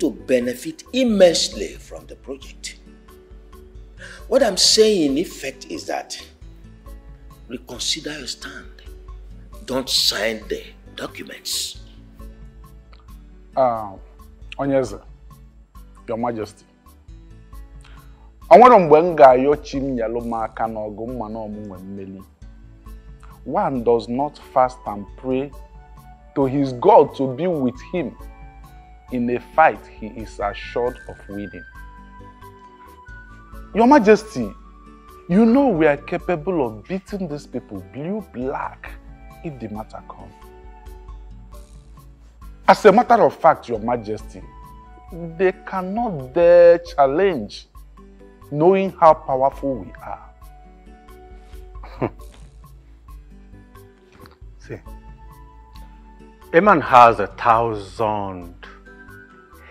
to benefit immensely from the project. What I'm saying in effect is that reconsider your stand. Don't sign the documents. Uh, Onyeze, Your Majesty. Nwere mgbe m ga-ayọ chi m nyelụ m mma na ọmụnwe mmeli. One does not fast and pray to his God to be with him. In a fight, he is assured of winning. Your Majesty, you know we are capable of beating these people blue black if the matter comes. As a matter of fact, Your Majesty, they cannot dare challenge knowing how powerful we are. See, a man has a thousand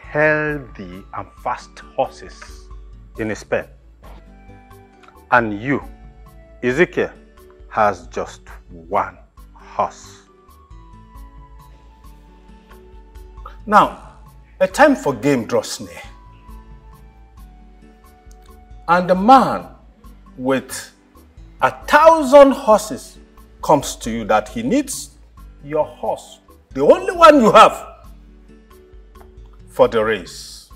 healthy and fast horses in his pen. And you, Ezekiel, has just one horse. Now, a time for game draws near. And the man with a thousand horses comes to you that he needs your horse, the only one you have, for the race.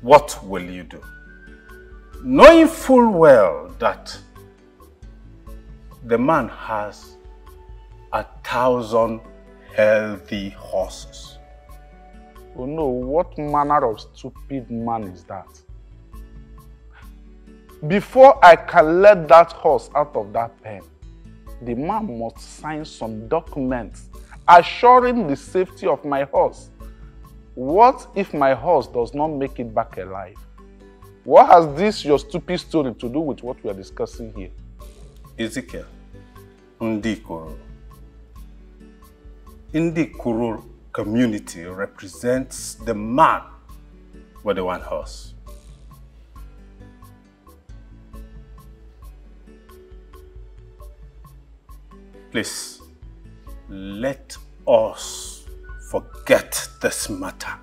What will you do? Knowing full well that the man has a thousand healthy horses. Oh no, what manner of stupid man is that? Before I can let that horse out of that pen, the man must sign some documents assuring the safety of my horse. What if my horse does not make it back alive? What has this your stupid story to do with what we are discussing here? Ezekiel, Kuru. Ndi Kuru community represents the man with the one horse. Please, let us forget this matter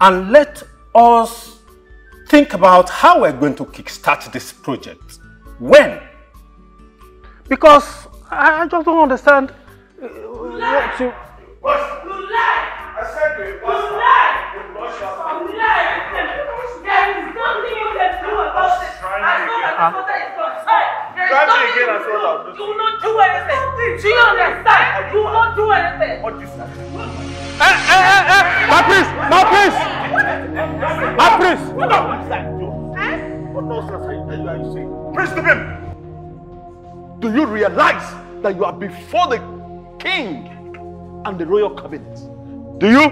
and let us think about how we're going to kickstart this project. When? Because I I just don't understand uh, what you. You that you are before the king and the royal cabinet? Do you?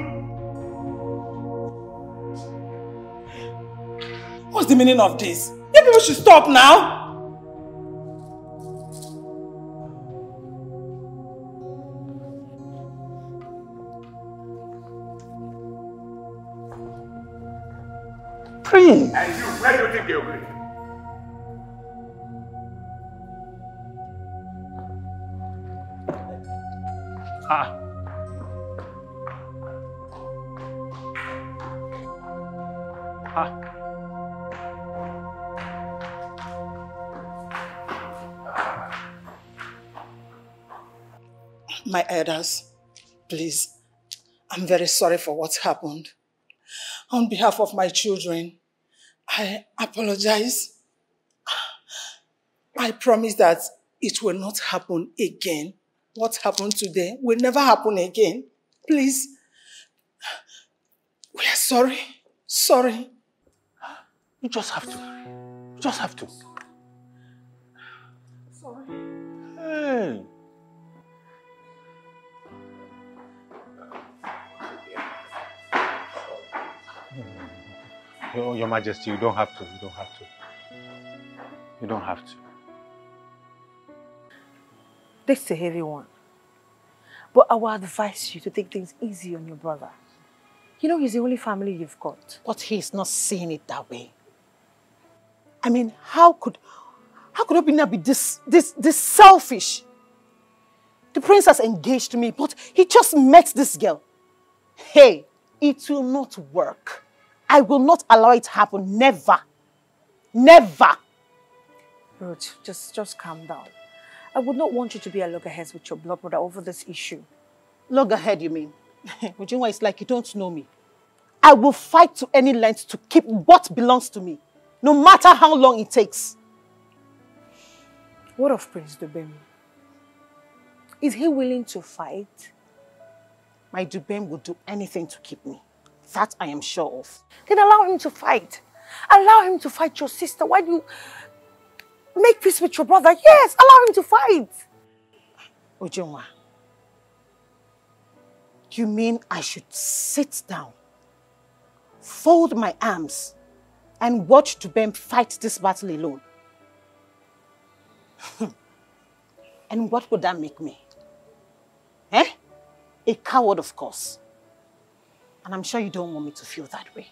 What's the meaning of this? You people should stop now. Prince! And you, where do you think they'll be? Ah. My elders, please, I'm very sorry for what happened. On behalf of my children, I apologize. I promise that it will not happen again. What happened today will never happen again. Please. We are sorry. Sorry. You just have to. You just have to. Sorry. Hey. Your, Your Majesty, you don't have to. You don't have to. You don't have to. This is a heavy one. But I will advise you to take things easy on your brother. You know, he's the only family you've got. But he's not seeing it that way. I mean, how could how could Obina be this this this selfish? The prince has engaged me, but he just met this girl. Hey, It will not work. I will not allow it to happen. Never. Never. Ruth, just, just calm down. I would not want you to be a loggerheads with your blood brother over this issue. Loggerhead, you mean? Ujunwa, it's like you don't know me. I will fight to any length to keep what belongs to me, no matter how long it takes. What of Prince Dubem? Is he willing to fight? My Dubem will do anything to keep me. That I am sure of. Then allow him to fight. Allow him to fight your sister. Why do you make peace with your brother? Yes, allow him to fight. Ujunwa, you mean I should sit down, fold my arms, and watch Dubem fight this battle alone? and what would that make me? Eh? A coward, of course. And I'm sure you don't want me to feel that way.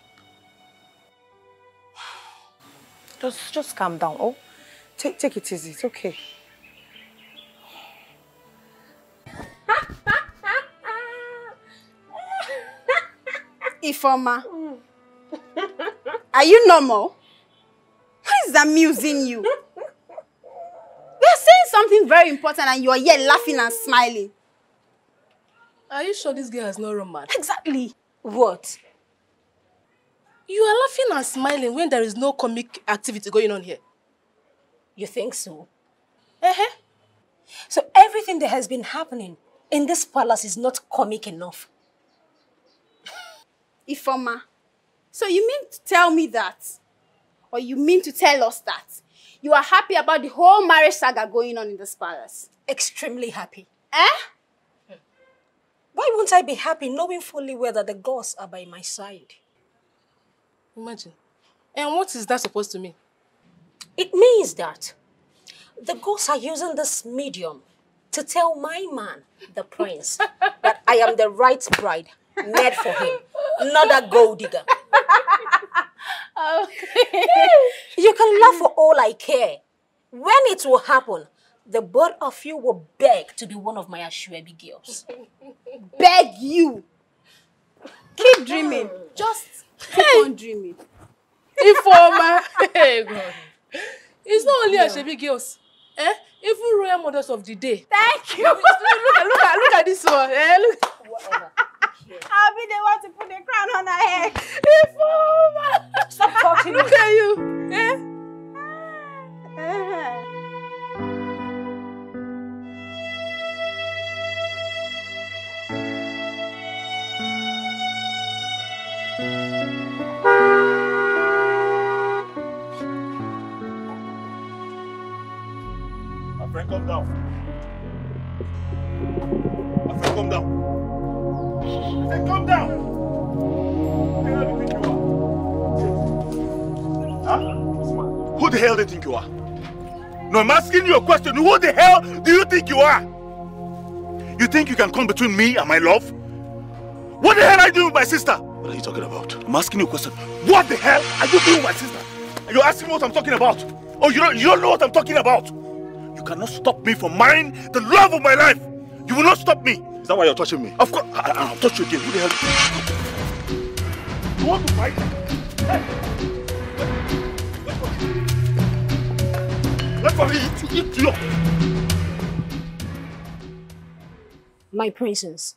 Just, just calm down, oh? Take, take it easy, it's okay. Ifoma, are you normal? What is amusing you? We're saying something very important and you're here laughing and smiling. Are you sure this girl has no romance? Exactly. What? You are laughing and smiling when there is no comic activity going on here. You think so? Uh-huh. So everything that has been happening in this palace is not comic enough. Ifoma, so you mean to tell me that? Or you mean to tell us that? You are happy about the whole marriage saga going on in this palace? Extremely happy. Eh? Why won't I be happy knowing fully well that the gods are by my side? Imagine. And what is that supposed to mean? It means that the ghosts are using this medium to tell my man, the prince, that I am the right bride made for him, not a gold digger. Okay. You can laugh for all I care. When it will happen, the both of you will beg to be one of my Ashwebi girls. Beg you. Keep dreaming. Just keep on dreaming. Ifoma. hey, God. It's not only Ashebi girls. Eh? Even royal mothers of the day. Thank you. look, at, look, at, look at this one. Eh? Look. I'll be the one to put the crown on her head. Ifoma. Stop talking. Look at you. Eh? My friend, come down. My friend, come down. I said, come down. Who the hell do you think you are? Huh? Who the hell do you think you are? No, I'm asking you a question. Who the hell do you think you are? You think you can come between me and my love? What the hell are you doing with my sister? What are you talking about? I'm asking you a question. What the hell are you doing with my sister? And you're asking me what I'm talking about? Oh, you don't, you don't know what I'm talking about? You cannot stop me from marrying the love of my life. You will not stop me. Is that why you're touching me? Of course. I, I, I'll touch you again. Who the hell? You want to fight? Hey. Let for me eat, eat you. My princess,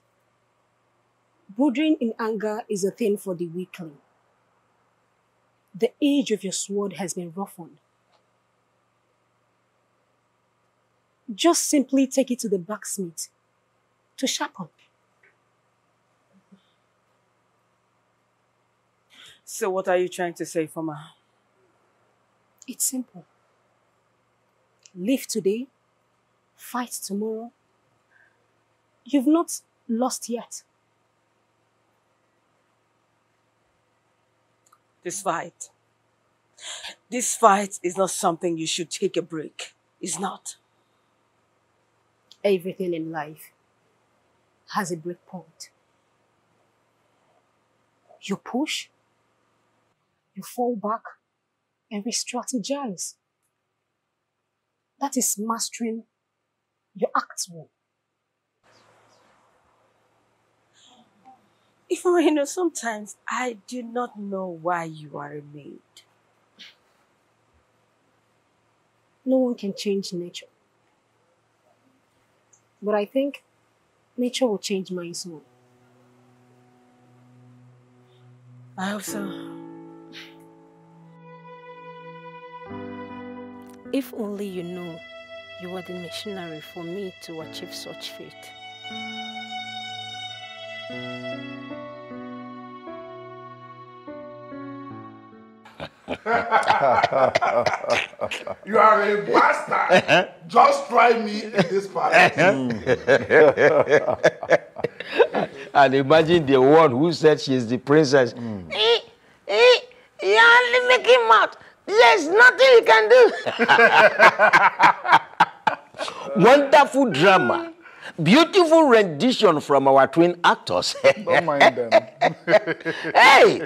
brooding in anger is a thing for the weakling. The edge of your sword has been roughened. Just simply take it to the blacksmith to sharpen. So what are you trying to say, Fama? It's simple. Live today, fight tomorrow. You've not lost yet. This fight. This fight is not something you should take a break. It's not. Everything in life has a break point. You push, you fall back, and re-strategize. That is mastering your actual. If you know, sometimes I do not know why you are a maid. No one can change nature. But I think nature will change mine soon. I hope so. If only you knew you were the missionary for me to achieve such fate. you are a bastard. Just try me in this palace. and imagine the one who said she is the princess. Eh, eh, you're only making mouth. There's nothing you can do. Wonderful drama. Beautiful rendition from our twin actors. Don't mind them. hey!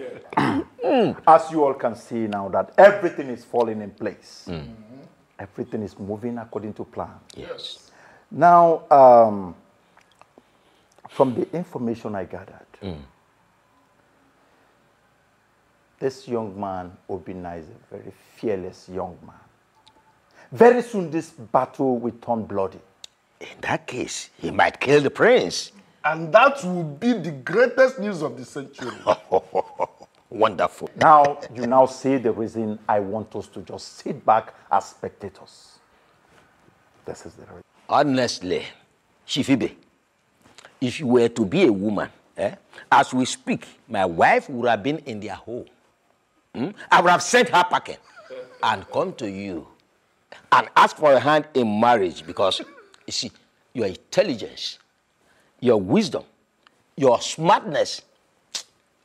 Hmm. As you all can see now that everything is falling in place. Hmm. Mm-hmm. Everything is moving according to plan. Yes. Now, um, from the information I gathered, hmm. this young man, Obina, is a very fearless young man. Very soon, this battle will turn bloody. In that case, he might kill the prince. And that will be the greatest news of the century. Wonderful. Now, you now see the reason I want us to just sit back as spectators. This is the reason. Honestly, Shifibe, if you were to be a woman, eh, as we speak, my wife would have been in their home. Hmm? I would have sent her packing and come to you and ask for a hand in marriage because, you see, your intelligence, your wisdom, your smartness,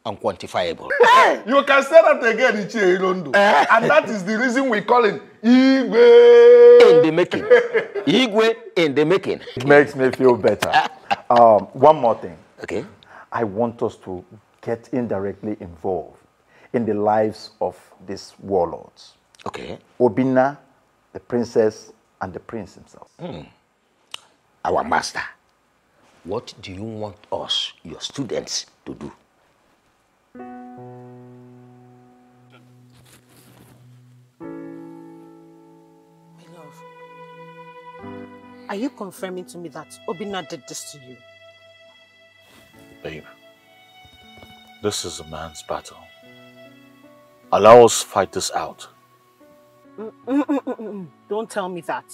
unquantifiable. you can say that again in Irondo. and that is the reason we call it Igwe. In the making. Igwe in the making. It makes me feel better. um, one more thing. Okay. I want us to get indirectly involved in the lives of these warlords. Okay. Obina, the princess, and the prince himself. Our master, what do you want us, your students, to do? Are you confirming to me that Obina did this to you? Babe, this is a man's battle. Allow us fight this out. Mm, mm, mm. Don't tell me that.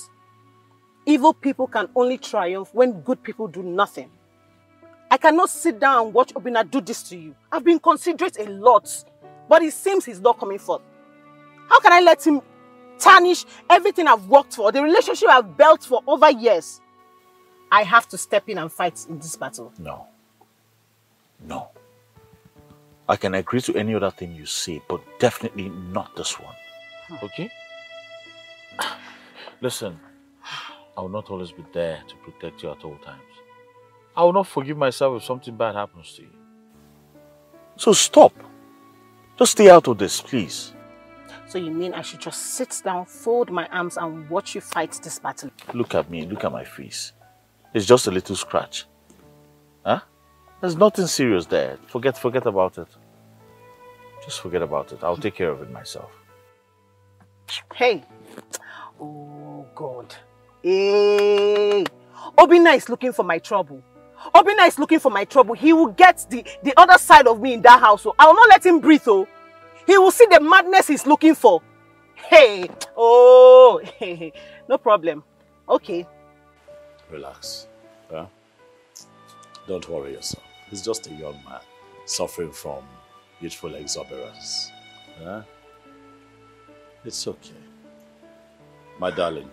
Evil people can only triumph when good people do nothing. I cannot sit down and watch Obina do this to you. I've been considerate a lot, but it seems he's not coming forth. How can I let him tarnish everything I've worked for, the relationship I've built for over years? I have to step in and fight in this battle. No. No. I can agree to any other thing you say, but definitely not this one. Hmm. Okay? Listen, I will not always be there to protect you at all times. I will not forgive myself if something bad happens to you. So stop. Just stay out of this, please. So you mean I should just sit down, fold my arms and watch you fight this battle? Look at me, look at my face. It's just a little scratch. Huh? There's nothing serious there. Forget forget about it. Just forget about it. I'll take care of it myself. Hey. Oh, God. Hey. Obina is looking for my trouble. Obina is looking for my trouble. He will get the, the other side of me in that house. So I will not let him breathe. Oh. He will see the madness he's looking for. Hey. Oh. no problem. Okay. Relax. Yeah? Don't worry yourself. He's just a young man suffering from youthful exuberance. Yeah? It's okay. My darling,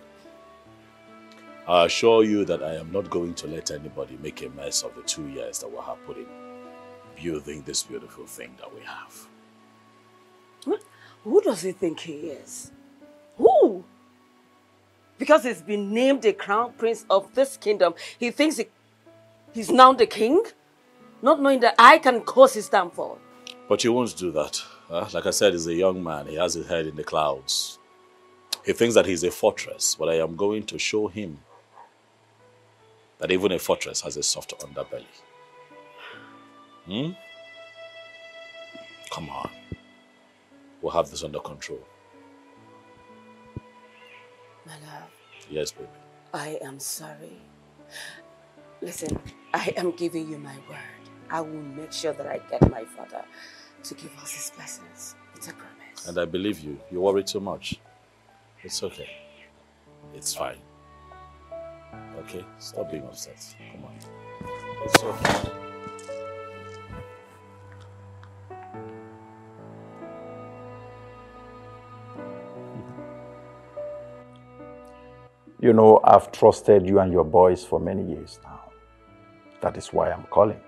I assure you that I am not going to let anybody make a mess of the two years that we have put in building this beautiful thing that we have. Who does he think he is? Who? Because he's been named the crown prince of this kingdom, he thinks he, he's now the king? Not knowing that I can cause his downfall. But you won't do that. huh? Like I said, he's a young man. He has his head in the clouds. He thinks that he's a fortress, but I am going to show him that even a fortress has a soft underbelly. Hmm? Come on. We'll have this under control. My love, Yes, baby. I am sorry. Listen, I am giving you my word. I will make sure that I get my father to give us his blessings. It's a promise. And I believe you. You worry too much. It's okay. It's fine. Okay? Stop being upset. Come on. It's okay. You know, I've trusted you and your boys for many years now. That is why I'm calling.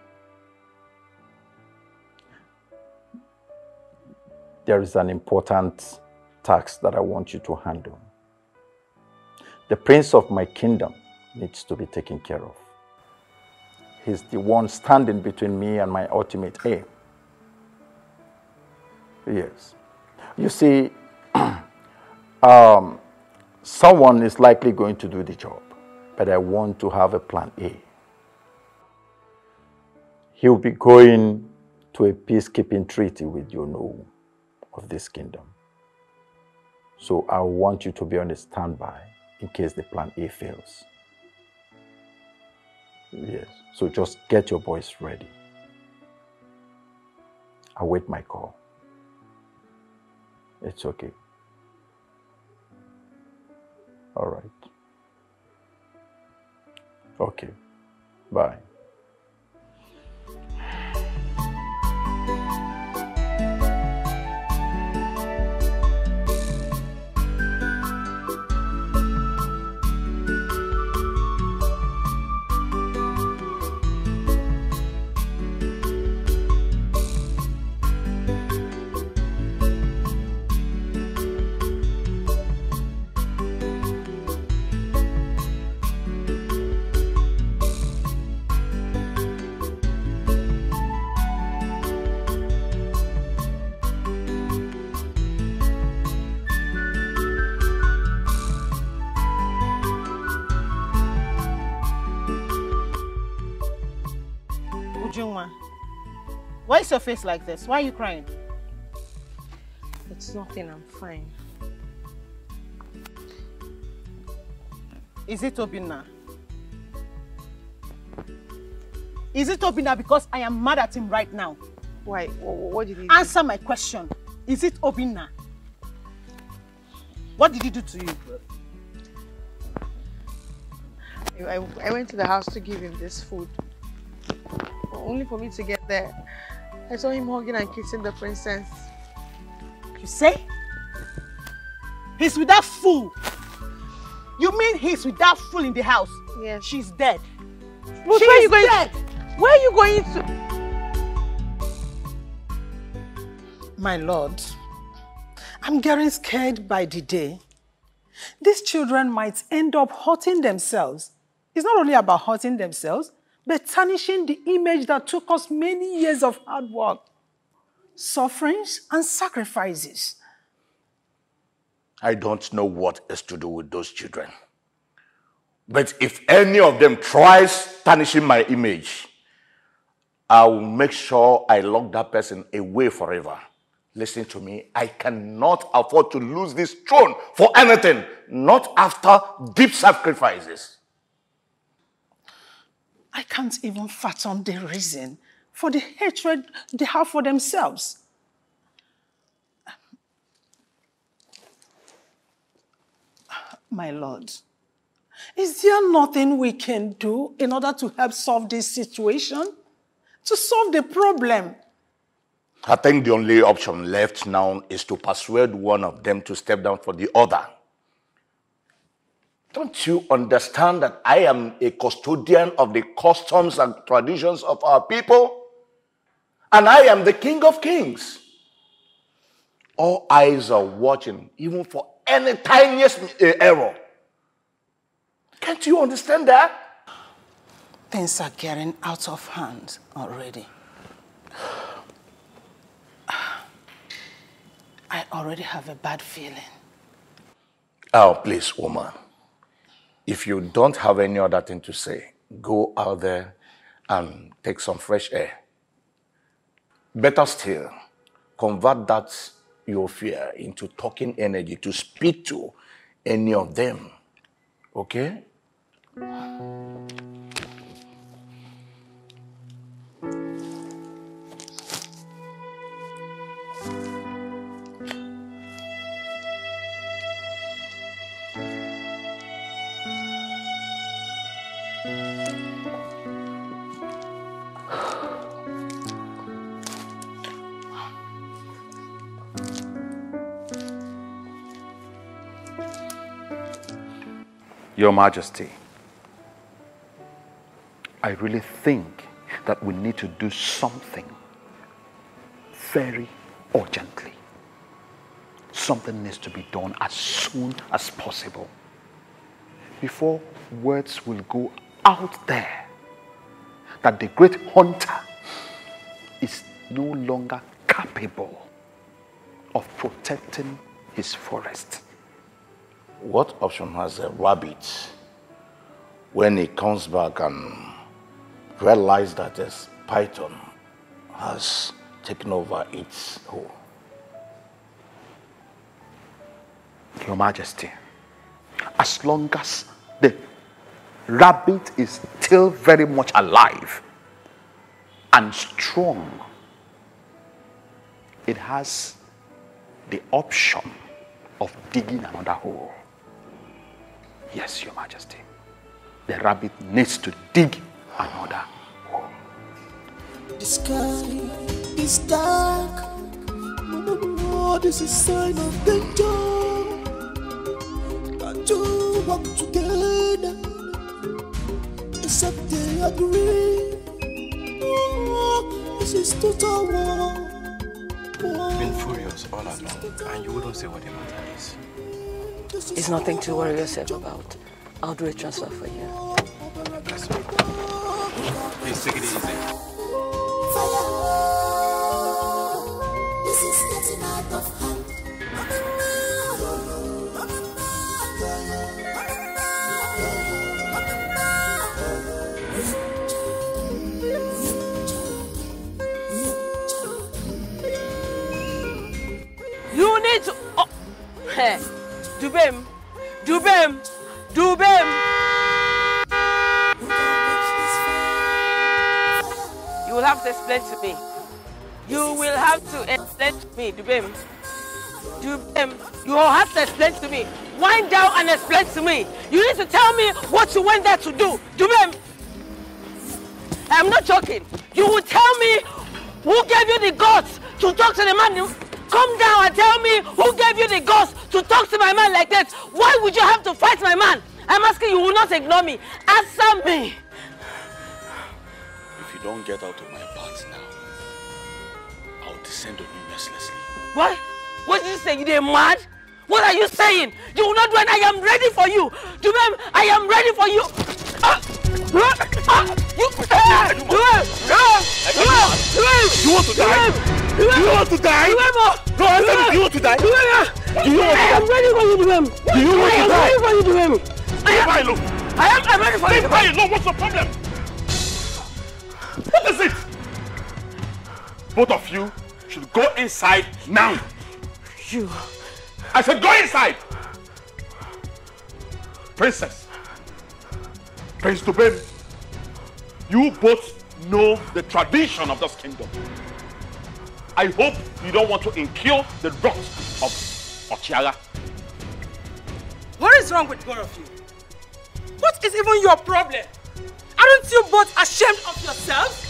There is an important task that I want you to handle. The prince of my kingdom needs to be taken care of. He's the one standing between me and my ultimate aim. Yes. You see, um, someone is likely going to do the job, but I want to have a plan A. He'll be going to a peacekeeping treaty with Yono of this kingdom. So I want you to be on a standby in case the plan A fails. Yes, so just get your boys ready. Await my call. It's okay. All right. Okay. Bye. Why is your face like this? Why are you crying? It's nothing, I'm fine. Is it Obina? Is it Obina because I am mad at him right now? Why? What, did he do? Answer my question. Is it Obina? What did he do to you? I, I went to the house to give him this food. Only for me to get there. I saw him hugging and kissing the princess. You say? He's with that fool. You mean he's with that fool in the house? Yes. She's dead. But She's where you going dead. Where are you going to? My lord, I'm getting scared by the day. These children might end up hurting themselves. It's not only about hurting themselves, but tarnishing the image that took us many years of hard work, sufferings, and sacrifices. I don't know what is to do with those children. But if any of them tries tarnishing my image, I will make sure I lock that person away forever. Listen to me. I cannot afford to lose this throne for anything, not after deep sacrifices. I can't even fathom the reason for the hatred they have for themselves. My lord, is there nothing we can do in order to help solve this situation? To solve the problem? I think the only option left now is to persuade one of them to step down for the other. Don't you understand that I am a custodian of the customs and traditions of our people? And I am the King of Kings. All eyes are watching, even for any tiniest uh, error. Can't you understand that? Things are getting out of hand already. I already have a bad feeling. Oh, please, woman. If you don't have any other thing to say, go out there and take some fresh air. Better still, convert that your fear into talking energy to speak to any of them. Okay? Your Majesty, I really think that we need to do something very urgently. Something needs to be done as soon as possible before words will go out there that the great hunter is no longer capable of protecting his forest. What option has a rabbit when he comes back and realizes that a python has taken over its hole? Your Majesty, as long as the rabbit is still very much alive and strong, it has the option of digging another hole. Yes, Your Majesty. The rabbit needs to dig another hole. The sky is dark. No, this is sign of danger. Got to work together. Except they agree. Oh, this is total war. I've been oh, furious all along, and you wouldn't say what the matter is. It's nothing to worry yourself about. I'll do a transfer for you. Please take it easy. This is getting out of hand. You need to. Oh. Dubem. Dubem. Dubem. You will have to explain to me. You will have to explain to me, Dubem. Dubem, you will have to explain to me. Wind down and explain to me. You need to tell me what you went there to do. Dubem. I'm not joking. You will tell me who gave you the guts to talk to the man. Come down and tell me who gave you the guts to talk to my man like that. Why would you have to fight my man? I'm asking you, will not ignore me. Answer me. If you don't get out of my path now, I'll descend on you mercilessly. What? What did you say? You did mad? What are you saying? You will not do it. I am ready for you. Dubem, I am ready for you. Ah! Ah! Ah! You, ah! Dubem! Ah! You want to die? Do you want to die? Dubem! No, answer me. Do you want to die? Dubem! Do you want to I am ready for you, Dubem. Do you want I to am ready for you. I Leave am. her alone. I am. I'm ready for you. Leave her alone. What's the problem? What is it? Both of you should go inside now. You. I said go inside. Princess. Prince Dubem. You both know the tradition of this kingdom. I hope you don't want to incur the wrath of Ochiaga. What is wrong with both of you? What is even your problem? Aren't you both ashamed of yourselves?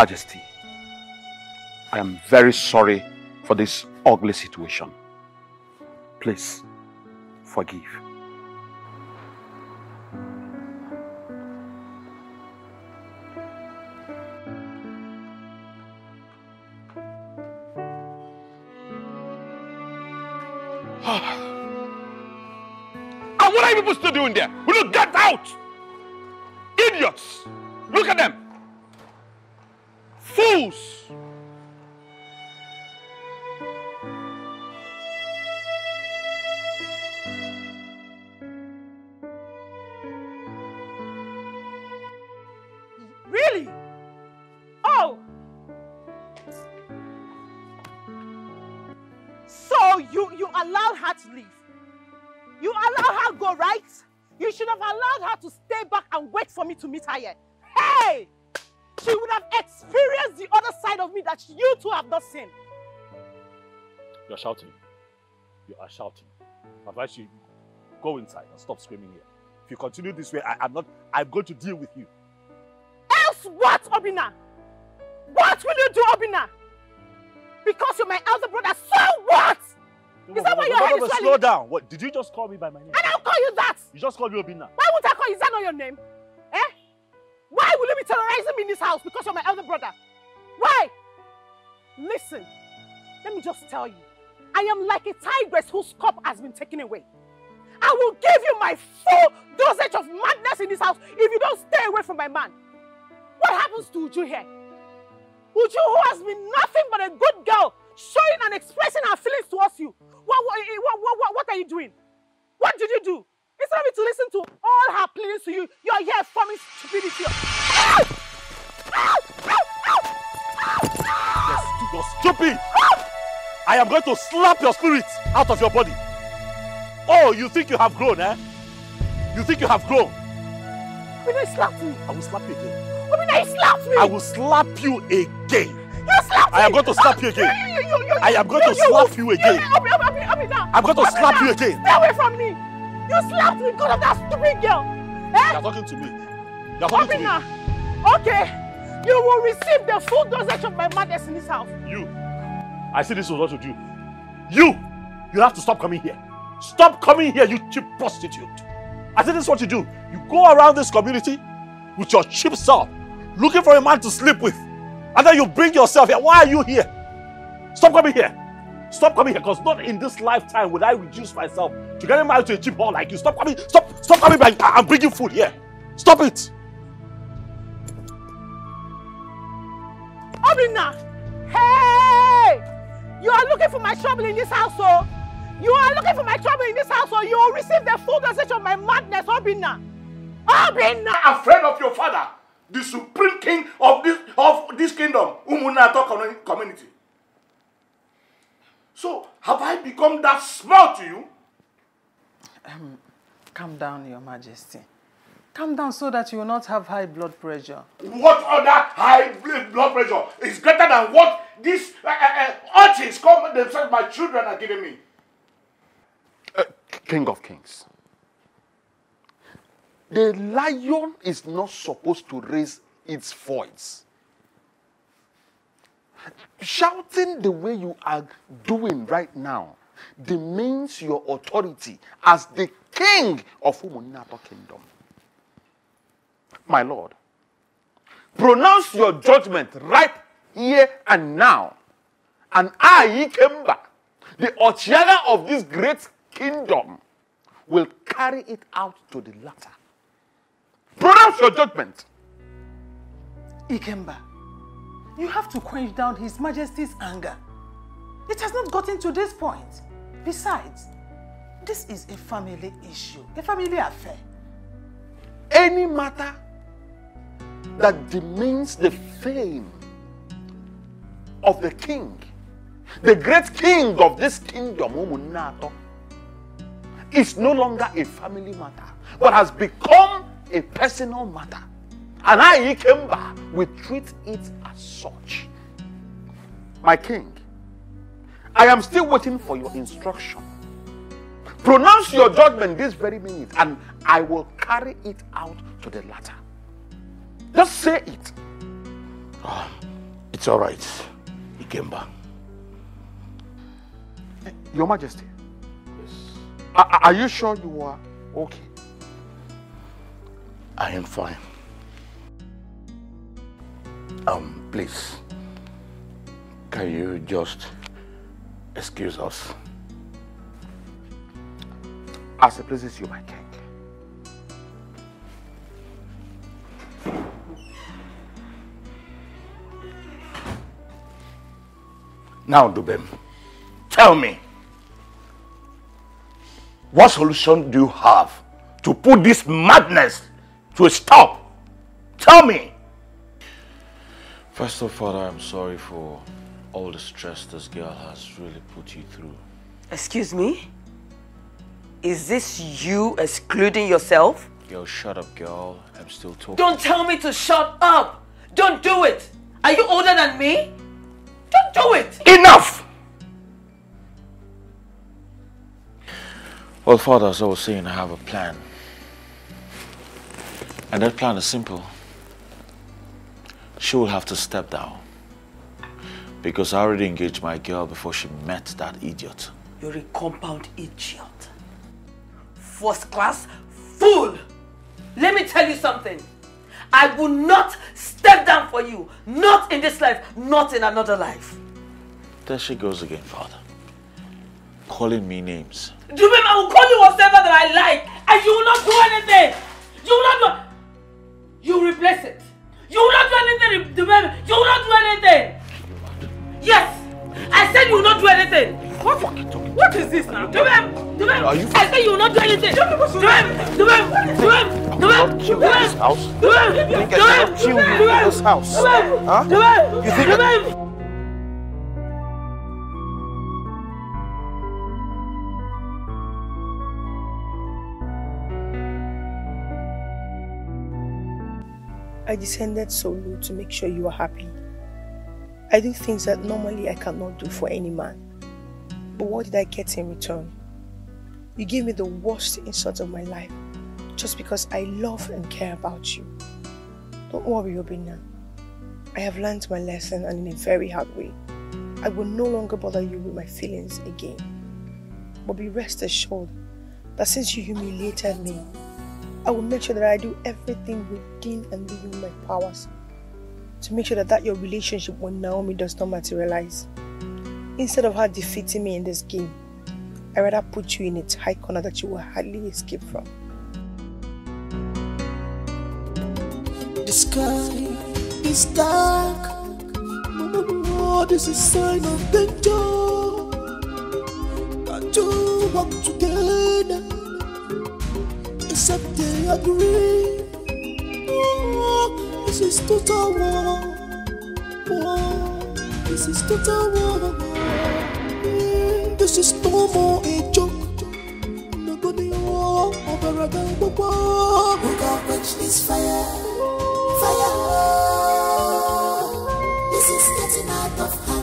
Majesty, I am very sorry for this ugly situation. Please, forgive. And what are you people still doing there? Will you get out? Idiots! Look at them! Fools! Really? Oh! So you, you allowed her to leave? You allowed her to go, right? You should have allowed her to stay back and wait for me to meet her here. Two have not seen. You're shouting. You are shouting. I advise you go inside and stop screaming here. If you continue this way, I am not. I'm going to deal with you. Else what, Obina? What will you do, Obina? Because you're my elder brother, so what? Is that why your head is Slow down. What? Did you just call me by my name? And I'll call you that. You just called me Obina. Why would I call you? Is that not your name? Eh? Why will you be terrorizing me in this house because you're my elder brother? Why? Listen, let me just tell you. I am like a tigress whose cup has been taken away. I will give you my full dosage of madness in this house if you don't stay away from my man. What happens to Uju here? Uju, who has been nothing but a good girl, showing and expressing her feelings towards you. What, what, eh, what, what, what, what are you doing? What did you do? Instead of me to listen to all her pleadings to you, you're here forming stupidity. You're stupid. I am going to slap your spirit out of your body. Oh, you think you have grown, eh? You think you have grown? When I slapped me. I will slap you again. When I slapped me. I will slap you again. You slapped me. I am going to slap you again. You, you, you, I am going to slap you again. Abi, Abi, Abi, Abi, now. I'm going to Abi, slap now. you again. Stay away from me. You slapped me because of that stupid girl. Eh? You're talking to me. You're talking to me. Abina, okay. You will receive the full dosage of my madness in this house. You. I see this is what you do. You. You have to stop coming here. Stop coming here, you cheap prostitute. I see this is what you do. You go around this community with your cheap self, looking for a man to sleep with. And then you bring yourself here. Why are you here? Stop coming here. Stop coming here, because not in this lifetime would I reduce myself to getting married to a cheap whore like you. Stop coming. Stop. Stop coming back. I'm bringing food here. Stop it. Abina, hey! You are looking for my trouble in this house, oh? You are looking for my trouble in this house, or you will receive the full dosage of my madness, Obina. Obina! afraid of your father, the supreme king of this of this kingdom, Umunato commu- community. So, have I become that small to you? Um, calm down, Your Majesty. Calm down so that you will not have high blood pressure. What other high blood pressure is greater than what these uh, uh, uh, urchins call themselves my children are giving me? Uh, king of kings. The lion is not supposed to raise its voice. Shouting the way you are doing right now demeans your authority as the king of Umunato kingdom. My lord, pronounce your judgment right here and now. And I, Ikemba, the Ochiaga of this great kingdom, will carry it out to the latter. Pronounce your judgment. Ikemba, you have to quench down His Majesty's anger. It has not gotten to this point. Besides, this is a family issue, a family affair. Any matter that demeans the fame of the king, the great king of this kingdom, Umunato, is no longer a family matter, but has become a personal matter. And I, Ikemba, will treat it as such. My king, I am still waiting for your instruction. Pronounce your judgment this very minute, and I will carry it out to the latter. Just say it. It's all right, Ikemba. Your Majesty. Yes. Are, are you sure you are okay? I am fine. Um, please, can you just excuse us? As it pleases you, my king. Now, Dubem, tell me, what solution do you have to put this madness to a stop? Tell me. First of all, I'm sorry for all the stress this girl has really put you through. Excuse me? Is this you excluding yourself? Girl, shut up, girl. I'm still talking. Don't tell me to shut up! Don't do it! Are you older than me? Don't do it! Enough! Well, Father, as I was saying, I have a plan. And that plan is simple. She will have to step down. Because I already engaged my girl before she met that idiot. You're a compound idiot. First class fool! Let me tell you something. I will not step down for you. Not in this life, not in another life. There she goes again, Father. Calling me names. Jubim, I will call you whatever that I like, and you will not do anything. You will not do. You replace it. You will not do anything, Jubim. You will not do anything. Yes, I said you will not do anything. What fucking talking? What is this now, Jubim? Jubim, Are you- I said you will not do anything. Jubim, Jubim, Jubim, Jubim, Chill in this house. Jubim, You think I cannot chill in this house? Huh? Jubim, You think I- I descended so low to make sure you are happy. I do things that normally I cannot do for any man. But what did I get in return? You gave me the worst insult of my life just because I love and care about you. Don't worry, Obina. I have learned my lesson and in a very hard way. I will no longer bother you with my feelings again. But be rest assured that since you humiliated me, I will make sure that I do everything within and within my powers to make sure that, that your relationship with Naomi does not materialize. Instead of her defeating me in this game, I rather put you in a tight corner that you will hardly escape from. The sky is dark. No, this is sign of danger. Got to walk together, except they agree. Oh, this is total war. War. This is total war. This is no more a joke. Nobody war over a gun. Look out, quench this fire. Fire. This is getting out of hand.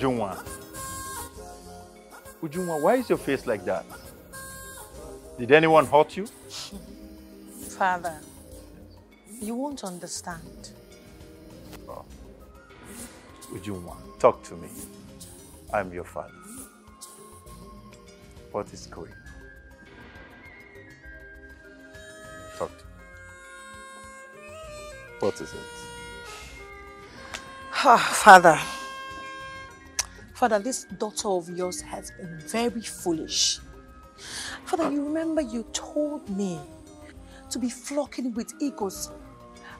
Ujunwa. Ujunwa, why is your face like that? Did anyone hurt you? Father, you won't understand. Ujunwa, talk to me. I'm your father. What is going on? Talk to me. What is it? Ah, Father. Father, this daughter of yours has been very foolish. Father, you remember you told me to be flocking with eagles.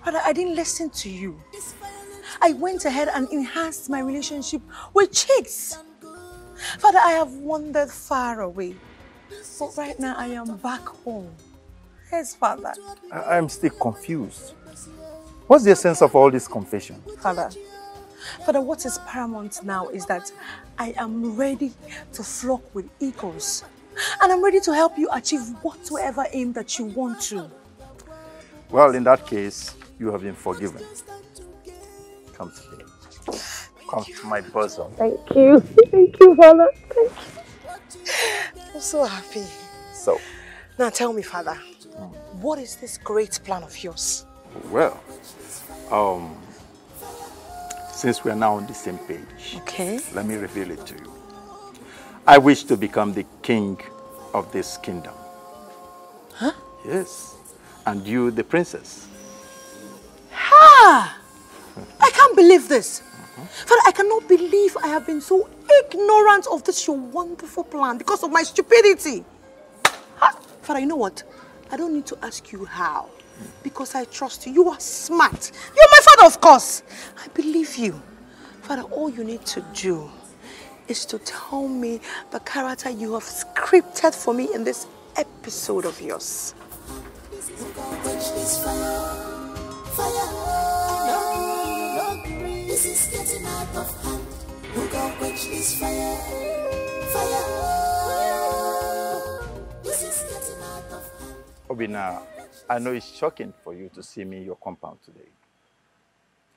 Father, I didn't listen to you. I went ahead and enhanced my relationship with chicks. Father, I have wandered far away. But right now I am back home. Yes, Father. I- I'm still confused. What's the essence of all this confession? Father, Father, what is paramount now is that I am ready to flock with eagles. And I'm ready to help you achieve whatsoever aim that you want to. Well, in that case, you have been forgiven. Come to me. Come to my bosom. Thank you. Thank you, Father. Thank you. I'm so happy. So, Now tell me, Father, what is this great plan of yours? well, um, since we are now on the same page, Okay. let me reveal it to you. I wish to become the king of this kingdom. Huh? Yes. And you, the princess. Ha! I can't believe this. Father, I cannot believe I have been so ignorant of this your wonderful plan because of my stupidity. Ha! Father, you know what? I don't need to ask you how. Because I trust you. You are smart. You're my father, of course. I believe you. Father, all you need to do is to tell me the character you have scripted for me in this episode of yours. Quench this fire, fire. No, no, this is getting out of hand. Who can quench this fire, fire? This is getting out of hand. Obina, I know it's shocking for you to see me in your compound today.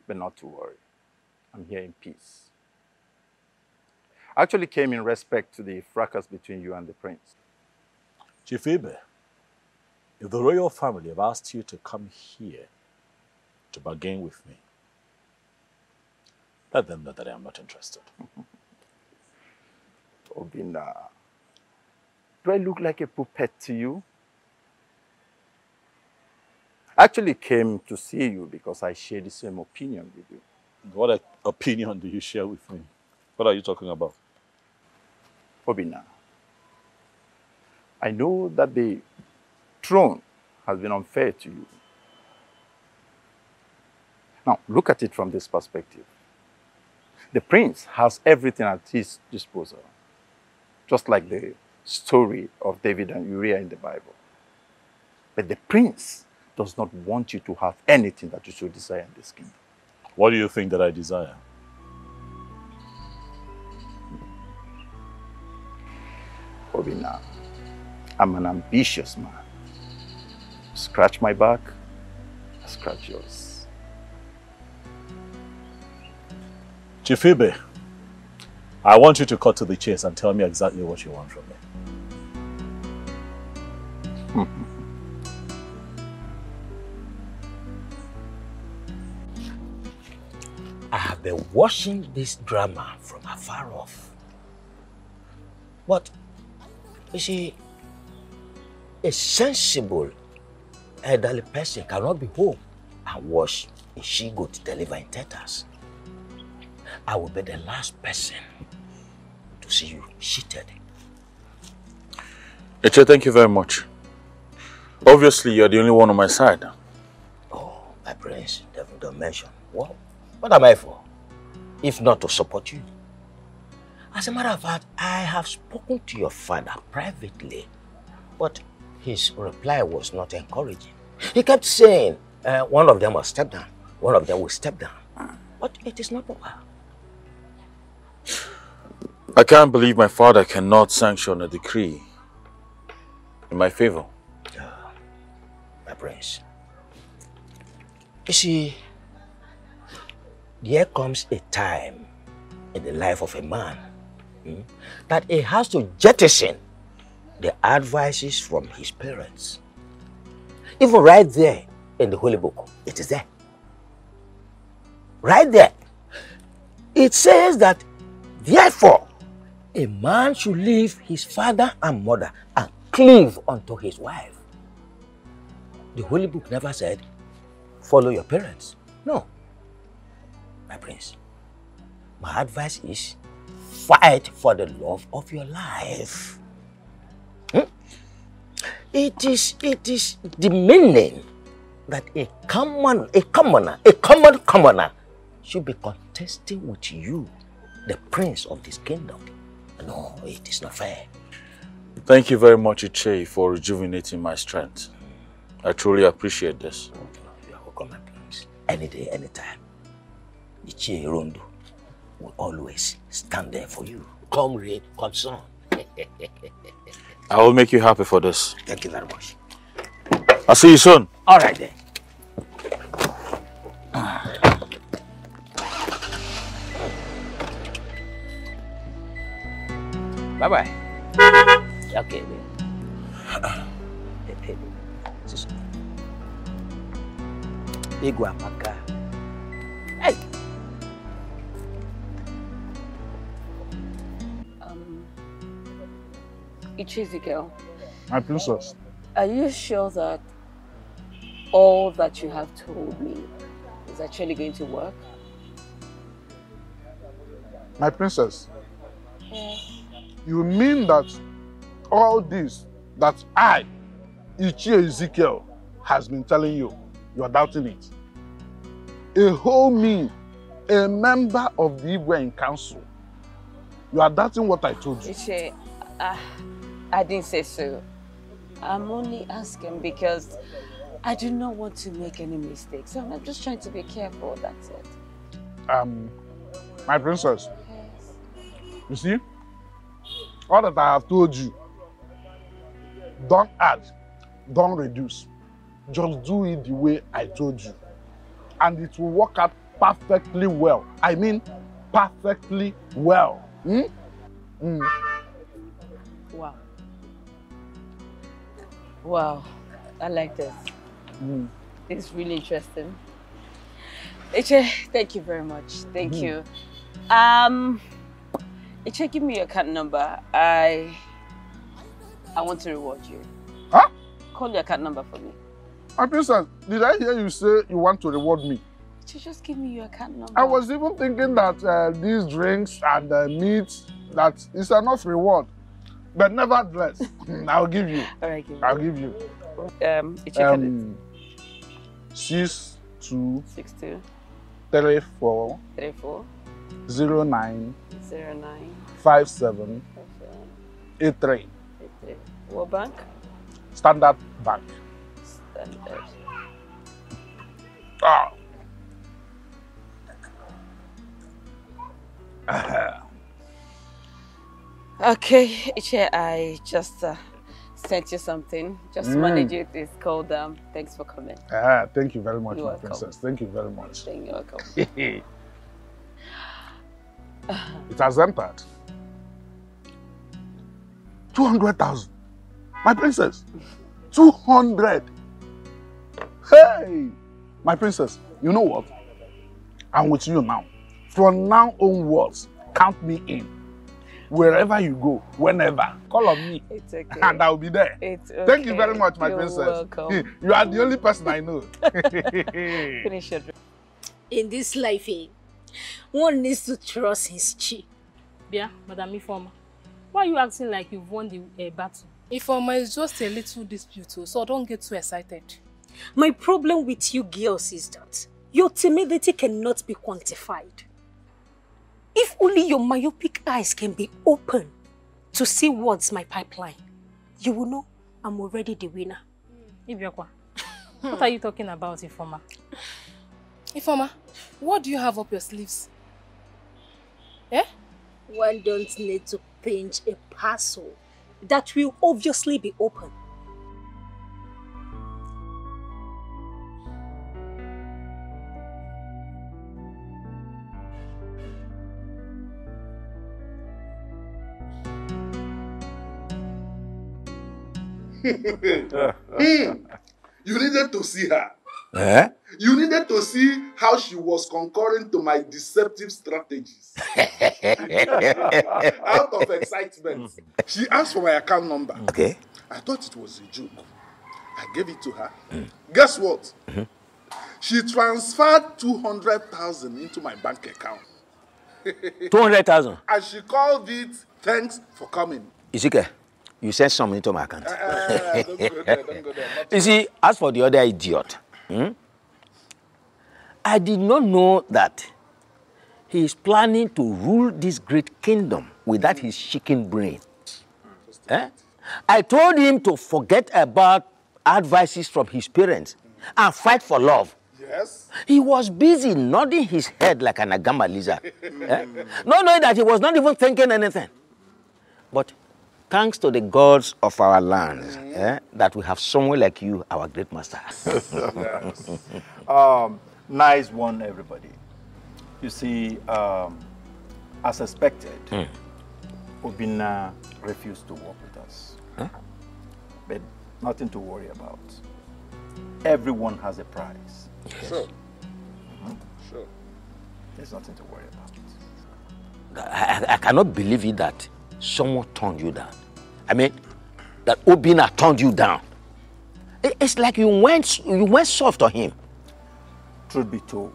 But not to worry. I'm here in peace. I actually came in respect to the fracas between you and the prince. Chief Ibe, if the royal family have asked you to come here to bargain with me, let them know that I am not interested. Obina, do I look like a puppet to you? I actually came to see you because I share the same opinion with you. What opinion do you share with me? What are you talking about? Obina, I know that the throne has been unfair to you. Now, look at it from this perspective. The prince has everything at his disposal, just like the story of David and Uriah in the Bible. But the prince does not want you to have anything that you should desire in this kingdom. What do you think that I desire? Obina, I'm an ambitious man. Scratch my back, I scratch yours. Chief Ibe, I want you to cut to the chase and tell me exactly what you want from me. Hmm. Have been watching this drama from afar off. But, you see, a sensible elderly person cannot be home and watch a she-goat deliver in tetas. I will be the last person to see you cheated. Eche, thank you very much. Obviously, you're the only one on my side. Oh, my prince, Devil don't mention. What? What am I for? If not to support you. As a matter of fact, I have spoken to your father privately, but his reply was not encouraging. He kept saying uh, one of them will step down, one of them will step down. But it is not over. I can't believe my father cannot sanction a decree in my favor. my prince. You see, there comes a time in the life of a man hmm, that he has to jettison the advices from his parents. Even right there in the Holy Book, it is there. Right there. It says that, therefore, a man should leave his father and mother and cleave unto his wife. The Holy Book never said, follow your parents. No. My prince, my advice is fight for the love of your life. Hmm? It is, it is demeaning that a common, a commoner, a common commoner should be contesting with you, the prince of this kingdom. No, it is not fair. Thank you very much, Ichie, for rejuvenating my strength. I truly appreciate this. You are welcome, my prince. Any day, anytime. Ichie Rondo will always stand there for you. Come rain, come sun. I will make you happy for this. Thank you very much. I'll see you soon. All right then. Bye bye. Okay. then. Hey, hey, sis- Igwe amaka. Ichizike, My princess. are you sure that all that you have told me is actually going to work? My princess. Yes. You mean that all this that I, Ichie Ezekiel, has been telling you, you are doubting it? A whole me, a member of the Igwe Council, you are doubting what I told you. Ichie, uh, I didn't say so. I'm only asking because I do not want to make any mistakes. So I'm just trying to be careful, that's it. Um, my princess, you see, all that I have told you, don't add, don't reduce. Just do it the way I told you. And it will work out perfectly well. I mean, perfectly well. Hmm? Mm. Wow, I like this. Mm. It's really interesting. Ichie, thank you very much. Thank Mhm. you. Um, Ichie, give me your account number. I I want to reward you. Huh? Call your account number for me. My princess, did I hear you say you want to reward me? Ichie, just give me your account number. I was even thinking that uh, these drinks and uh, meat, that is enough reward. But nevertheless, I'll give you. All right, give I'll give you. Um, um, six two six two three four three four zero nine zero nine five seven eight three. eight three. What bank? Standard Bank. Standard. Ah. Okay, Ichie, I just uh, sent you something. Just Mm. manage it. It's called um, Thanks for coming. Ah, thank you very much, You're my welcome. princess. Thank you very much. Thank you, welcome. it has entered. 200,000. My princess. 200. Hey! My princess, you know what? I'm with you now. From now onwards, count me in. Wherever you go, whenever, call on me. It's okay. And I'll be there. It's okay. Thank you very much, my You're princess. welcome. You are the only person I know. Finish your drink. In this life, eh, one needs to trust his chi. Yeah, Madam Ifoma. Why are you acting like you've won the uh, battle? Ifoma is just a little dispute, oh, so don't get too excited. My problem with you girls is that your timidity cannot be quantified. If only your myopic eyes can be open to see what's my pipeline, you will know I'm already the winner. Ibiakwa, what are you talking about, Ifoma? Ifoma, what do you have up your sleeves? Eh? One don't need to pinch a parcel that will obviously be open. Hmm. You needed to see her. Eh? You needed to see how she was concurring to my deceptive strategies. Out of excitement, she asked for my account number. Okay. I thought it was a joke. I gave it to her. Guess what? She transferred 200,000 into my bank account. 200,000. and she called it thanks for coming. Isike, you sent some into my account. Uh, there, don't go there. You see, as for the other idiot, hmm, I did not know that he is planning to rule this great kingdom without his chicken brain. Eh? I told him to forget about advices from his parents and fight for love. Yes. He was busy nodding his head like an agama lizard, eh? not knowing that he was not even thinking anything. But thanks to the gods of our lands, eh, that we have someone like you, our great master. Um, nice one, everybody. You see, um, as expected, Hmm. Obina refused to work with us. Huh? But nothing to worry about. Everyone has a price. Sure. Mhm. Sure. There's nothing to worry about. I, I- I cannot believe it that someone turned you down. I mean, that Obina turned you down. It's like you went, you went soft on him. Truth be told,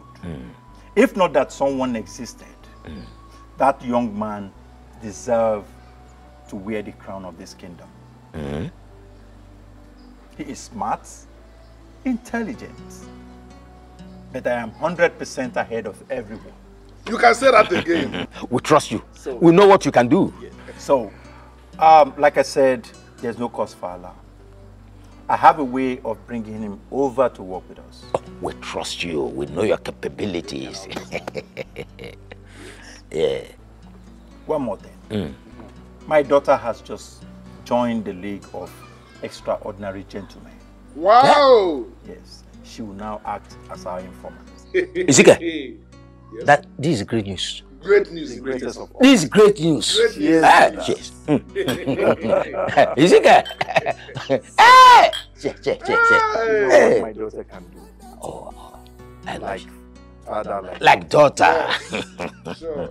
if not that someone existed, that young man deserved to wear the crown of this kingdom. He is smart, intelligent, but I am 100% ahead of everyone. You can say that again. We trust you. We know what you can do. So, um, like I said, there's no cause for alarm. I have a way of bringing him over to work with us. We trust you. We know your capabilities. yeah. One more thing. Mm. My daughter has just joined the League of Extraordinary Gentlemen. Wow! Yes, she will now act as our informant. Izike, that this is great news. Great news. The greatest of all. This is great news. Great news. Ah, yes. Mm. Izike. hey! Che, che, che, che. Hey. My daughter can do. Oh, I like like, father, like, like daughter. Sure.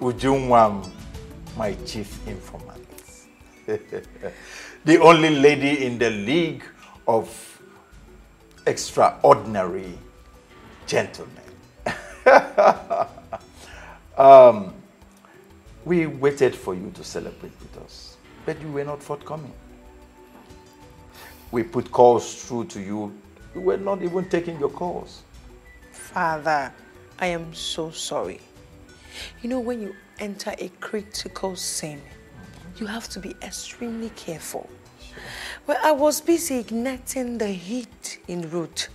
Ujunwam, my chief informant. the only lady in the League of Extraordinary Gentlemen. um, we waited for you to celebrate with us, but you were not forthcoming. We put calls through to you. You were not even taking your calls. Father, I am so sorry. You know, when you enter a critical scene, you have to be extremely careful. Well, I was busy igniting the heat in Ruth,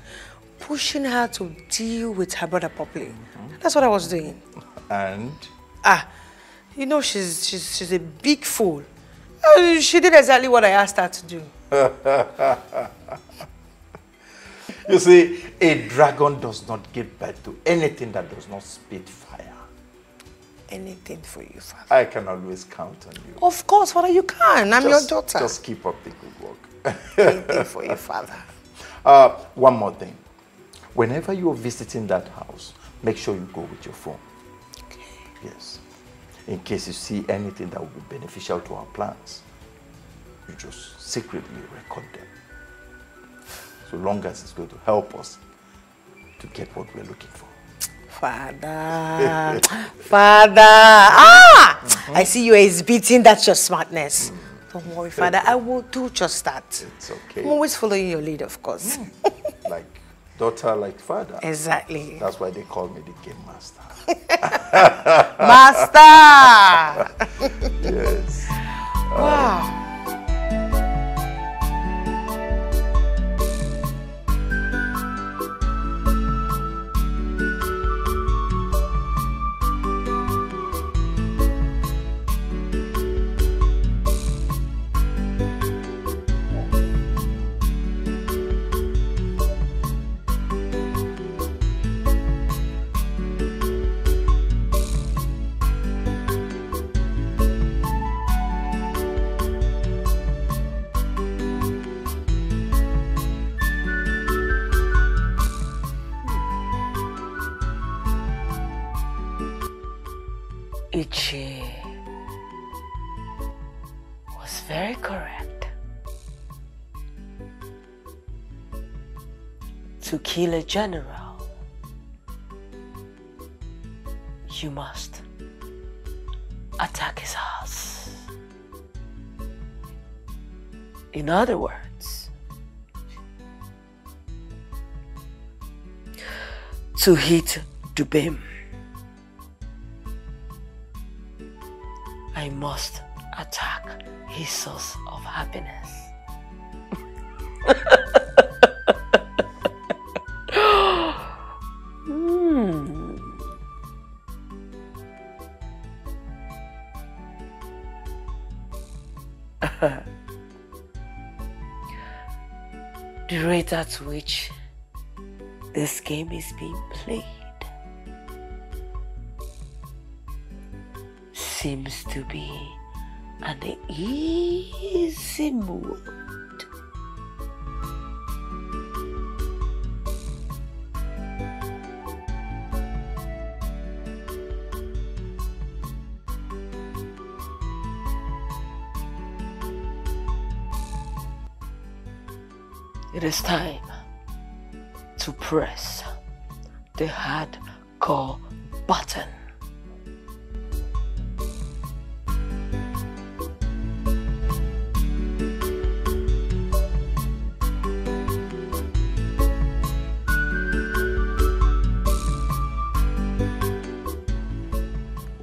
pushing her to deal with her brother properly. That's what I was doing. And Ah, you know, she's, she's, she's a big fool. Uh, She did exactly what I asked her to do. you see, a dragon does not give birth to anything that does not spit fire. Anything for you, Father. I can always count on you. Of course, Father, you can. I'm Just- your daughter. Just keep up the good work. Anything for you, Father. Uh, one more thing. Whenever you're visiting that house, make sure you go with your phone. Okay. Yes. In case you see anything that will be beneficial to our plans, you just secretly record them. So long as it's going to help us to get what we're looking for. Father. Father. Ah! Uh-huh. I see you exhibiting that's your smartness. Don't worry, Father. I will do just that. It's okay. I'm always following your lead, of course. Hmm. Like daughter, like father. Exactly. That's why they call me the game master. Master! yes. Wow. Ichi A general, you must attack his house. In other words, to hit Dubim. I must attack his source of happiness. At which this game is being played seems to be an easy mode. Is time to press the hard hardcore button.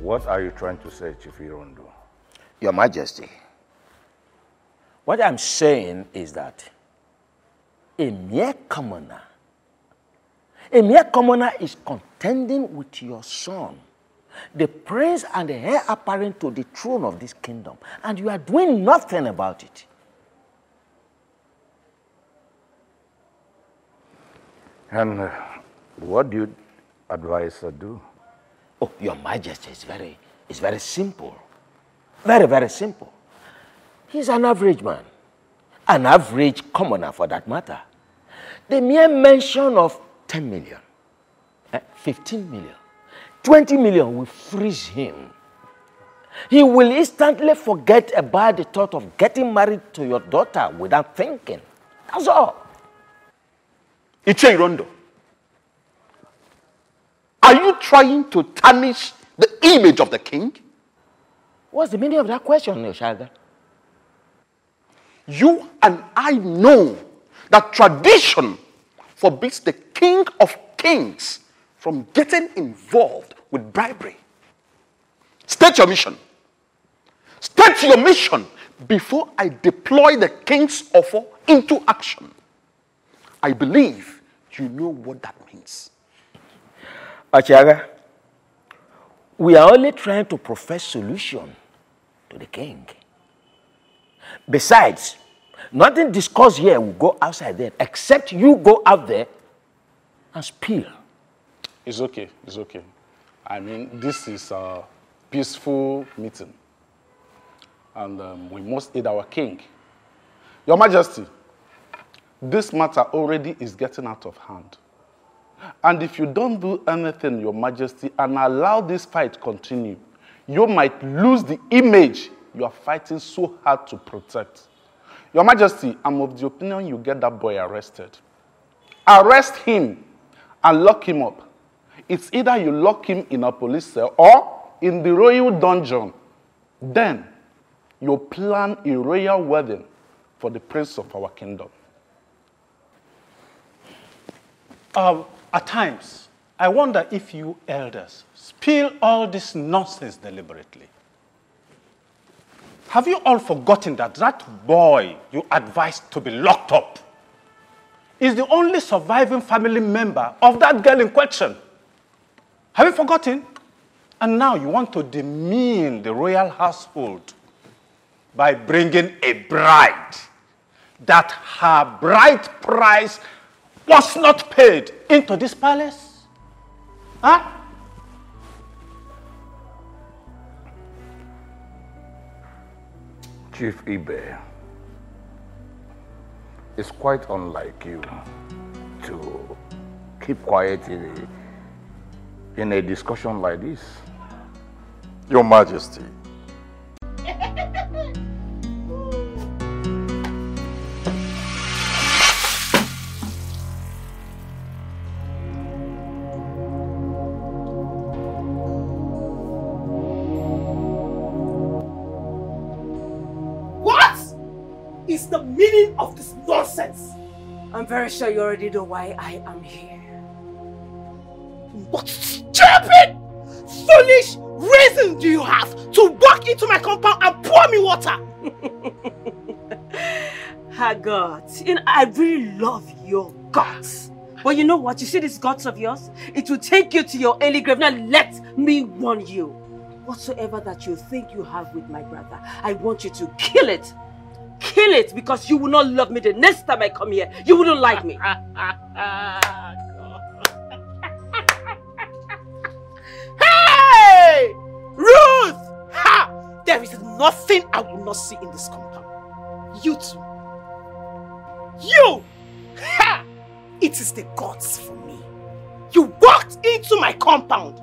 What are you trying to say, Chief Irondo? Your Majesty, what I'm saying is that a mere commoner, a mere commoner is contending with your son, the prince and the heir apparent to the throne of this kingdom, and you are doing nothing about it. And uh, what do you advise her do? Oh, Your Majesty, it's very, it's very simple. Very, very simple. He's an average man, an average commoner for that matter. The mere mention of 10 million, eh, 15 million, 20 million will freeze him. He will instantly forget about the thought of getting married to your daughter without thinking. That's all. Ichie Irondo, are you trying to tarnish the image of the king? What's the meaning of that question, Yoshaga? You and I know that tradition forbids the king of kings from getting involved with bribery. State your mission. State your mission before I deploy the king's offer into action. I believe you know what that means. Achaga, we are only trying to profess solution to the king. Besides, nothing discussed here will go outside there except you go out there and spill. It's okay. It's okay. I mean, this is a peaceful meeting. And um, we must aid our king. Your Majesty, this matter already is getting out of hand. And if you don't do anything, Your Majesty, and allow this fight continue, you might lose the image you are fighting so hard to protect. Your Majesty, I'm of the opinion you get that boy arrested. Arrest him and lock him up. It's either you lock him in a police cell or in the royal dungeon. Then you plan a royal wedding for the prince of our kingdom. Um, at times, I wonder if you elders spill all this nonsense deliberately. Have you all forgotten that that boy you advised to be locked up is the only surviving family member of that girl in question? Have you forgotten? And now you want to demean the royal household by bringing a bride that her bride price was not paid into this palace? Huh? Chief Ibe, it's quite unlike you to keep quiet in a, in a discussion like this. Your Majesty, I'm very sure you already know why I am here. What stupid, foolish reason do you have to walk into my compound and pour me water? Guts. You know, I really love your guts. But you know what? You see these guts of yours? It will take you to your early grave. Now let me warn you. Whatsoever that you think you have with my brother, I want you to kill it. Kill it because you will not love me the next time I come here. You wouldn't like me. Hey! Ruth! Ha! There is nothing I will not see in this compound. You too. You! Ha! It is the gods for me. You walked into my compound.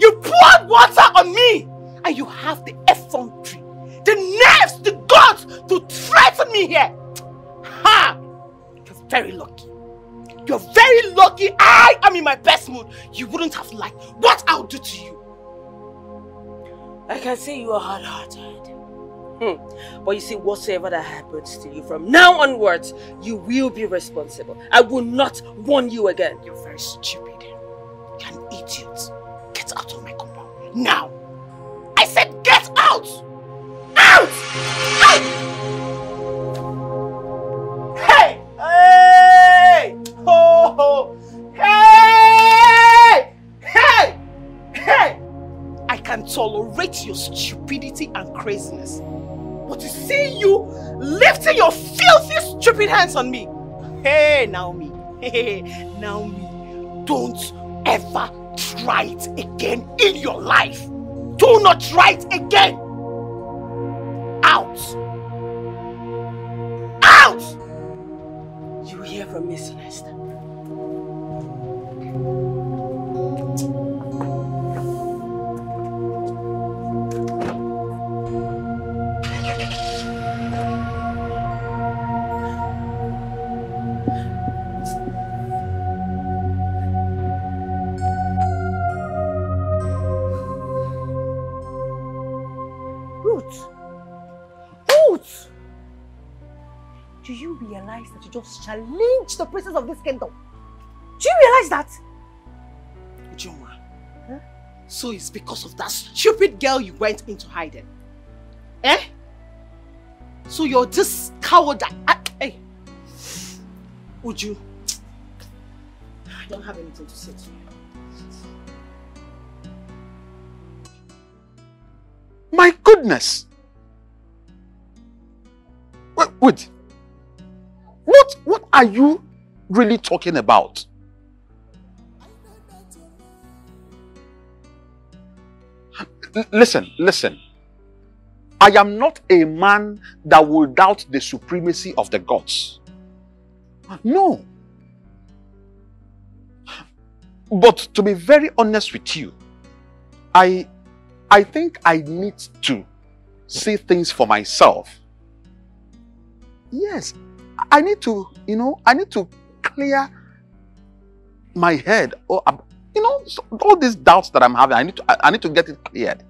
You poured water on me. And you have the effrontery, the nerves, the guts to threaten me here. Ha! You're very lucky. You're very lucky I am in my best mood. You wouldn't have liked what I'll do to you. I can see you are hard-hearted. Hmm. But you see, whatsoever that happens to you from now onwards, you will be responsible. I will not warn you again. You're very stupid. You're an idiot. Get out of my compound. Now! I said get out! Out! Your stupidity and craziness. But to see you lifting your filthy, stupid hands on me. Hey, Naomi. Hey, Naomi. Don't ever try it again in your life. Do not try it again. Out. Out! You hear from me. That you the princess of this kingdom? Do you realize that? Ujoma. So it's because of that stupid girl you went into hiding. Eh? So you're this coward that... ah, hey. Uju. I don't have anything to say to you. My goodness! Wait, wait. What, what are you really talking about? L- listen, listen. I am not a man that will doubt the supremacy of the gods. No. But to be very honest with you, I I think I need to see things for myself. Yes, I need to, you know, I need to clear my head. Or, you know, all these doubts that I'm having, I need to, I, I need to get it cleared.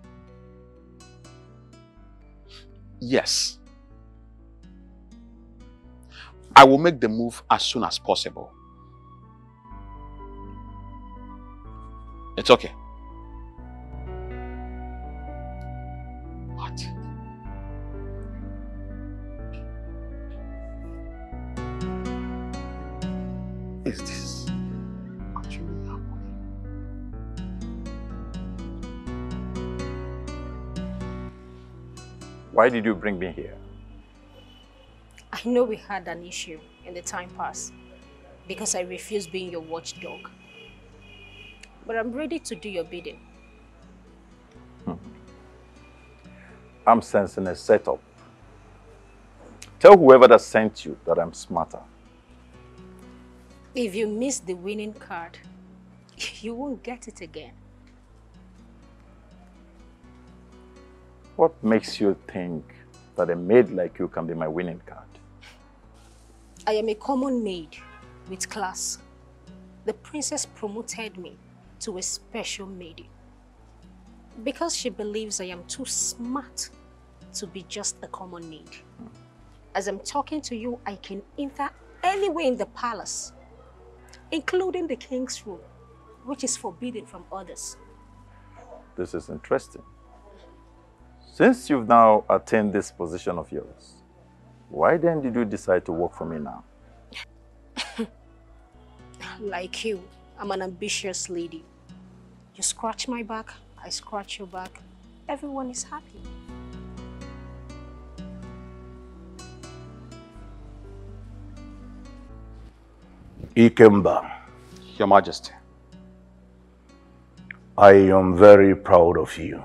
Yes. I will make the move as soon as possible. It's okay. Is this actually happening? Why did you bring me here? I know we had an issue in the time past because I refused being your watchdog. But I'm ready to do your bidding. Hmm. I'm sensing a setup. Tell whoever that sent you that I'm smarter. If you miss the winning card, you won't get it again. What makes you think that a maid like you can be my winning card? I am a common maid with class. The princess promoted me to a special maid because she believes I am too smart to be just a common maid. As I'm talking to you, I can enter anywhere in the palace, including the king's room, which is forbidden from others. This is interesting. Since you've now attained this position of yours, why then did you decide to work for me now? Like you, I'm an ambitious lady. You scratch my back, I scratch your back. Everyone is happy. Ikemba, Your Majesty. I am very proud of you.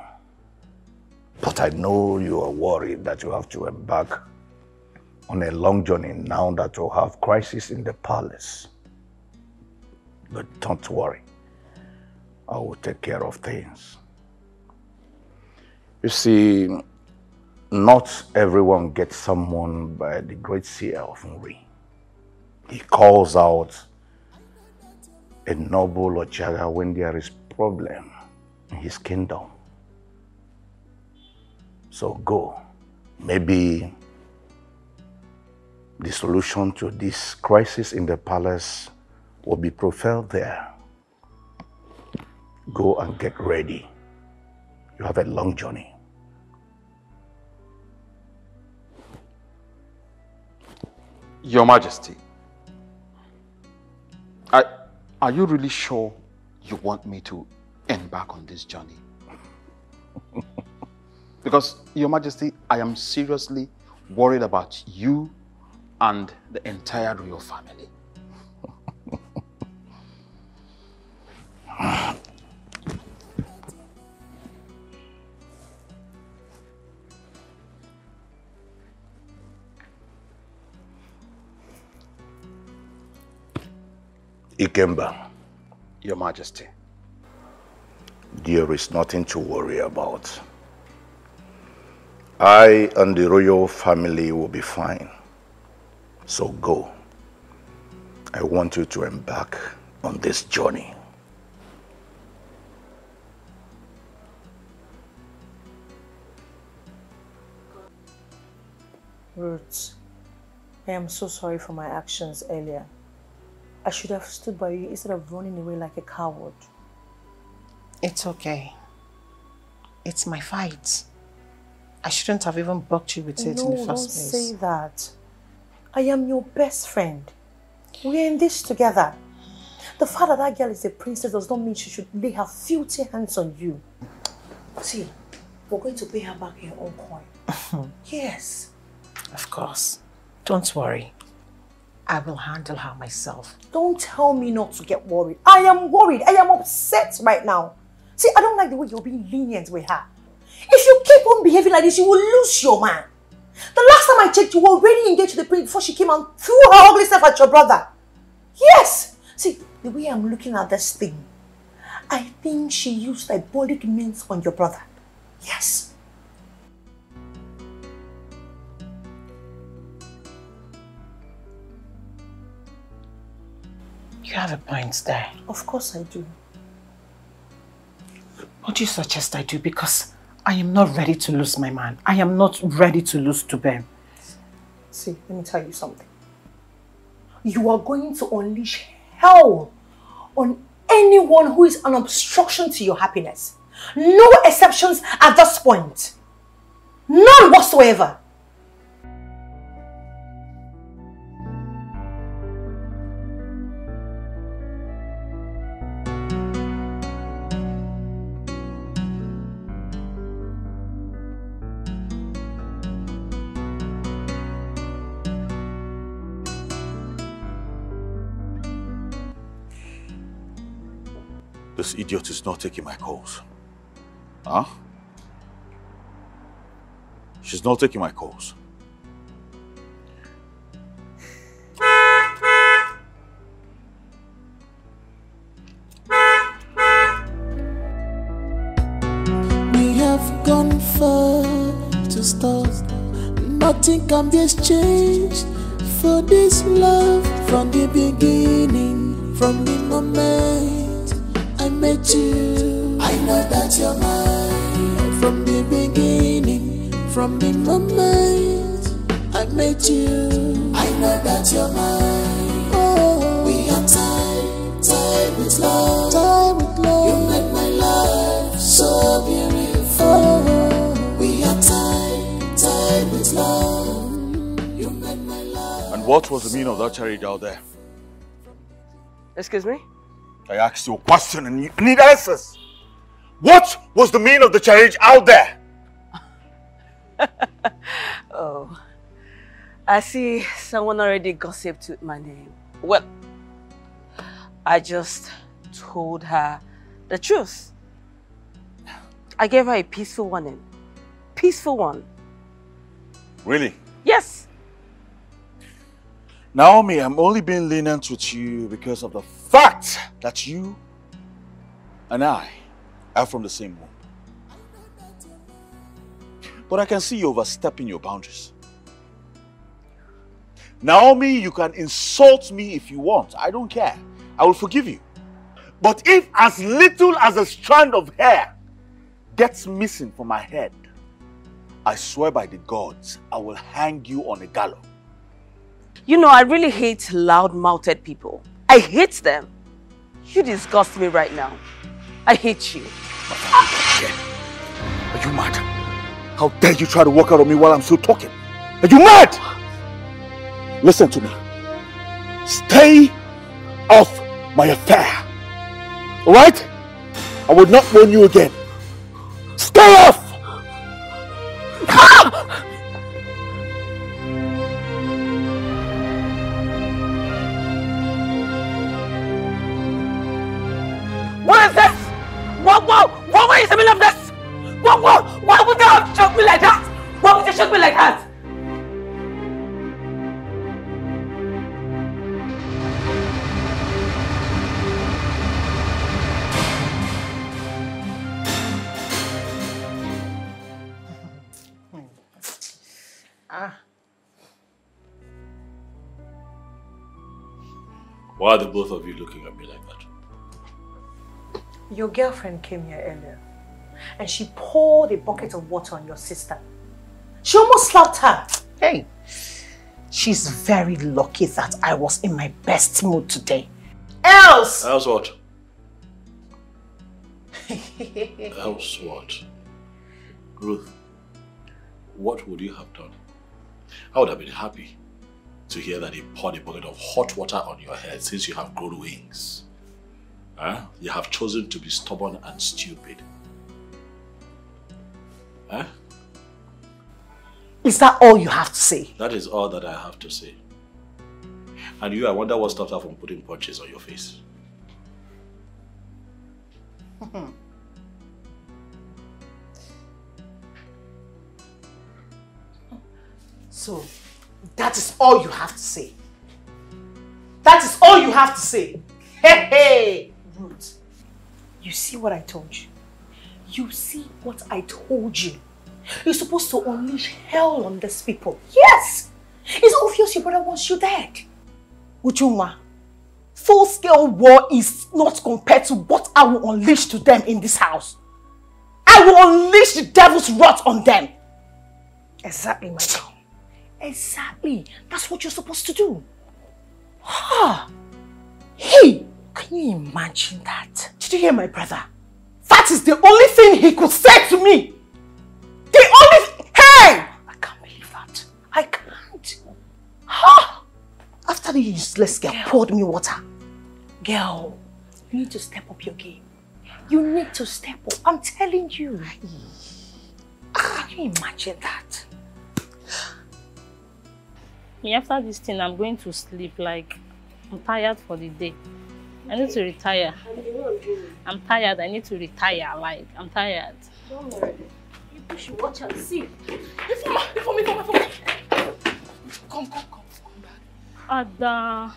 But I know you are worried that you have to embark on a long journey now that you have crisis in the palace. But don't worry. I will take care of things. You see, not everyone gets someone by the great seer of Nri. He calls out a noble Ojaga when there is problem in his kingdom. So go. Maybe the solution to this crisis in the palace will be profiled there. Go and get ready. You have a long journey. Your Majesty, are, are you really sure you want me to embark on this journey? because, Your Majesty, I am seriously worried about you and the entire royal family. Ikemba, Your Majesty. there is nothing to worry about. I and the royal family will be fine. So go. I want you to embark on this journey. Ruth, I am so sorry for my actions earlier. I should have stood by you instead of running away like a coward. It's okay. It's my fight. I shouldn't have even bucked you with it no, in the first don't place. say that. I am your best friend. We're in this together. The fact that that girl is a princess does not mean she should lay her filthy hands on you. See, we're going to pay her back in her own coin. yes. Of course. Don't worry. I will handle her myself. Don't tell me not to get worried. I am worried. I am upset right now. See, I don't like the way you're being lenient with her. If you keep on behaving like this, you will lose your man. The last time I checked, you were already engaged to the prince before she came and threw her ugly self at your brother. Yes! See, the way I'm looking at this thing, I think she used diabolic means on your brother. Yes. You have a point there. Of course I do. What do you suggest I do? Because I am not ready to lose my man. I am not ready to lose to Ben. See, let me tell you something. You are going to unleash hell on anyone who is an obstruction to your happiness. No exceptions at this point. None whatsoever. Idiot is not taking my calls. Huh? She's not taking my calls. We have gone far to stop. Nothing can be exchanged for this love from the beginning, from the moment met you. I know that you're mine from the beginning, from the moment I met you. I know that you're mine. Oh, we are tied, tied with love, tied with love. You make my life so beautiful. We are tied, tied with love. You make my life. And what was the meaning of that charity out there? Excuse me? I asked you a question and you need answers. What was the meaning of the charity out there? Oh, I see someone already gossiped with my name. Well, I just told her the truth. I gave her a peaceful warning. Peaceful one. Really? Yes. Naomi, I'm only being lenient with you because of the fact that you and I are from the same womb. But I can see you overstepping your boundaries. Naomi, you can insult me if you want. I don't care. I will forgive you. But if as little as a strand of hair gets missing from my head, I swear by the gods, I will hang you on a gallows. You know, I really hate loud-mouthed people. I hate them. You disgust me right now. I hate you. Are you mad? How dare you try to walk out on me while I'm still talking? Are you mad? Listen to me. Stay off my affair. Alright? I will not warn you again. Stay off! Why are the both of you looking at me like that? Your girlfriend came here earlier and she poured a bucket of water on your sister. She almost slapped her. Hey, she's very lucky that I was in my best mood today. Else! Else what? Else what? Ruth, what would you have done? I would have been happy to hear that he poured a bucket of hot water on your head since you have grown wings. Huh? You have chosen to be stubborn and stupid. Huh? Is that all you have to say? That is all that I have to say. And you, I wonder what stops her from putting punches on your face. So, that is all you have to say. That is all you have to say. Hey, hey! Ruth, you see what I told you? You see what I told you? You're supposed to unleash hell on these people. Yes! It's obvious your brother wants you dead. Ujuma, full-scale war is not compared to what I will unleash to them in this house. I will unleash the devil's wrath on them. Exactly, my girl. Exactly. That's what you're supposed to do. Ah. Hey, can you imagine that? Did you hear my brother? That is the only thing he could say to me. The only... Hey! I can't believe that. I can't. Ah. After the useless girl poured me water. Girl, you need to step up your game. You need to step up. I'm telling you. Can you imagine that? Me, after this thing, I'm going to sleep. Like, I'm tired for the day. I need to retire. I'm tired. I need to retire. Like, I'm tired. Don't worry. You should watch and see. Informa, informa, informa, informa. Come, come, come. Come back. Ada,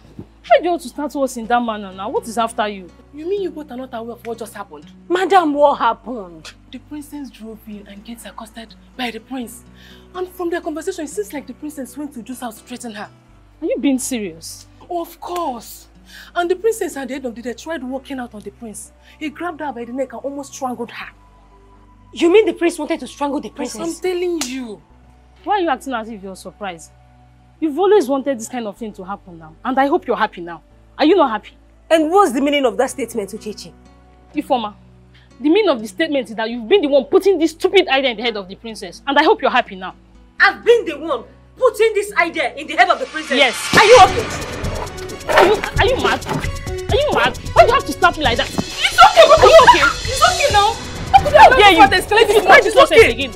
why do you want to start us in that manner now? What is after you? You mean you both are not aware of what just happened? Madam, what happened? The princess drove in and gets accosted by the prince. And from their conversation, it seems like the princess went to Joe's house to threaten her. Are you being serious? Of course. And the princess at the end of the day tried walking out on the prince. He grabbed her by the neck and almost strangled her. You mean the prince wanted to strangle the Yes, princess? I'm telling you. Why are you acting as if you're surprised? You've always wanted this kind of thing to happen now. And I hope you're happy now. Are you not happy? And what's the meaning of that statement, Uchechi? Ifoma, the meaning of the statement is that you've been the one putting this stupid idea in the head of the princess. And I hope you're happy now. I've been the one putting this idea in the head of the princess. Yes. Are you okay? Are you, are you mad? Are you mad? Why do you have to stop me like that? It's okay, Are you okay? It's okay now. How could I? What escalated you to it's this nonsense okay. again.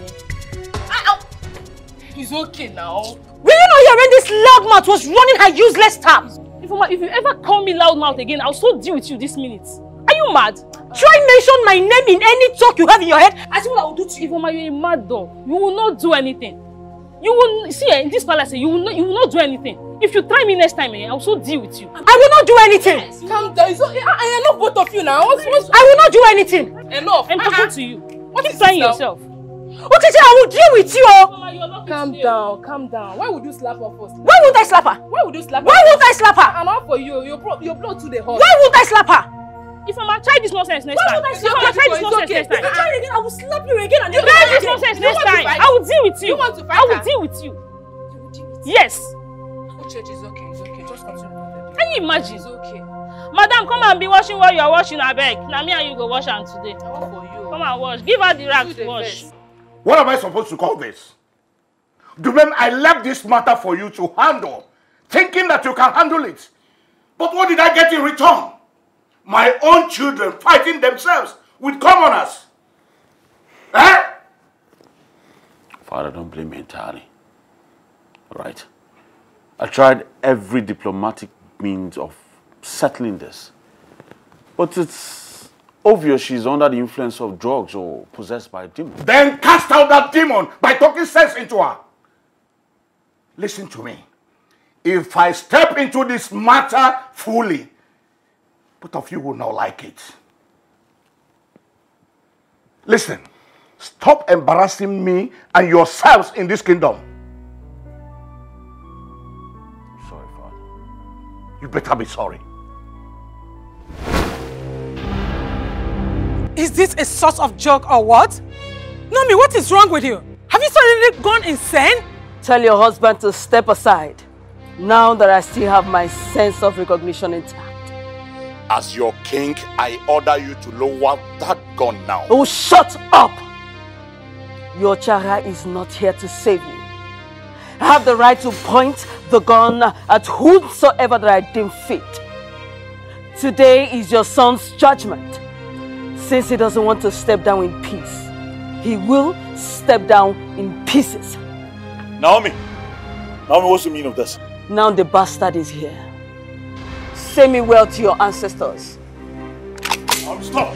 It's okay now. Will you not hear when this loudmouth was running her useless tap? Ifoma, if you ever call me loudmouth again, I'll so deal with you this minute. Are you mad? Try mention my name in any talk you have in your head. I see what I will do to you. Ifoma, you're a mad dog. You will not do anything. You will see eh, in this palace. eh, You will not. You will not do anything. If you try me next time, eh, I'll so deal with you. I will not do anything. Calm down. It's okay. I, I enough both of you now. What's, what's... I will not do anything. Enough. I'm talking to you. What Keep is trying yourself. Okay, I will deal with you. Oh. Calm down, calm down. Why would you slap her first? Why would I slap her? Why would you slap her? Why would I slap her? I'm out for you. Your, bro- your blood to the heart. Why would I slap her? If I'm try this nonsense next Why time. would I If slap I'm her? try this nonsense next time. If you try again, I will slap you again and You you will this nonsense You next want time. I will deal with you. You want to fight I will her? deal with you. Yes. Uche, it's okay, it's okay. Just continue. Can you imagine? It's okay. Madam, come and be washing while you are washing abeg. Na me and you go wash am today. Come and wash. Give her the rag to wash. What am I supposed to call this? Dubem, I left this matter for you to handle, thinking that you can handle it. But what did I get in return? My own children fighting themselves with commoners. Eh? Father, don't blame me entirely. All right? I tried every diplomatic means of settling this. But it's obvious she's under the influence of drugs or possessed by a demon. Then cast out that demon by talking sense into her. Listen to me. If I step into this matter fully, both of you will not like it. Listen, stop embarrassing me and yourselves in this kingdom. Sorry, Father. You better be sorry. Is this a source of joke or what? Nomi, what is wrong with you? Have you suddenly gone insane? Tell your husband to step aside. Now that I still have my sense of recognition intact. As your king, I order you to lower that gun now. Oh, shut up! Your Chara is not here to save you. I have the right to point the gun at whomsoever that I deem fit. Today is your son's judgment. Since he doesn't want to step down in peace, he will step down in pieces. Naomi, Naomi, what's the meaning of this? Now the bastard is here. Say me well to your ancestors. Naomi, stop!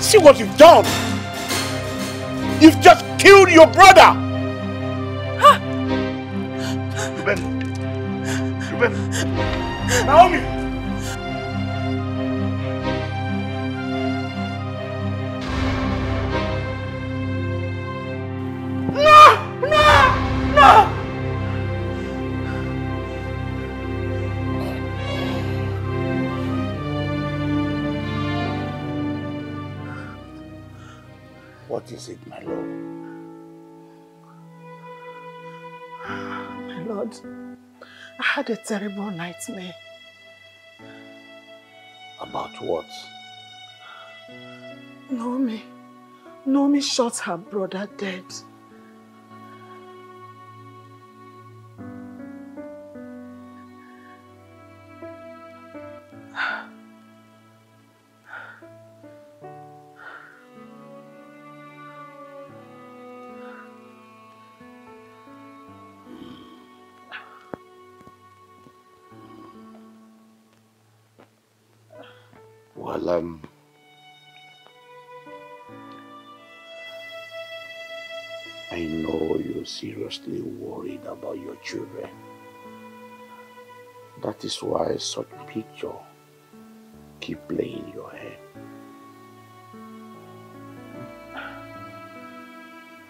See what you've done! You've just killed your brother! Ruben! Naomi! Had a terrible nightmare. About what? Naomi, Naomi shot her brother dead. Well, um. I know you're seriously worried about your children. That is why such picture keep playing in your head.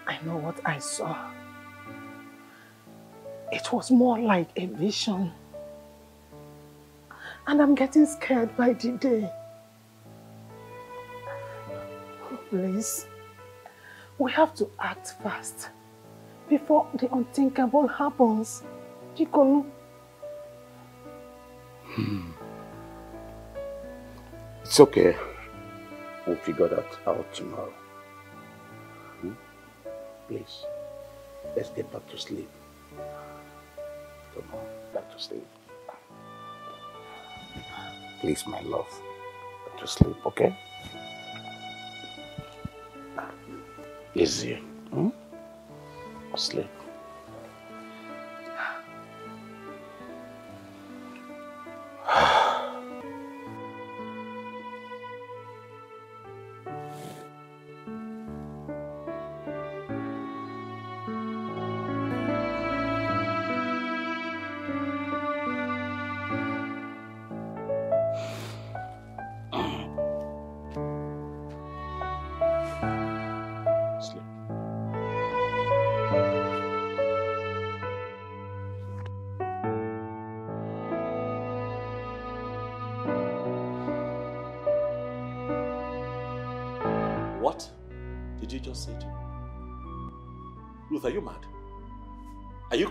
I know what I saw. It was more like a vision. And I'm getting scared by the day. Please, we have to act fast before the unthinkable happens. Chikolu, Hmm. It's okay. We'll figure that out tomorrow. Hmm? Please, let's get back to sleep. Come on, back to sleep. Please, my love, back to sleep, okay? Easy. Hmm? Sleep.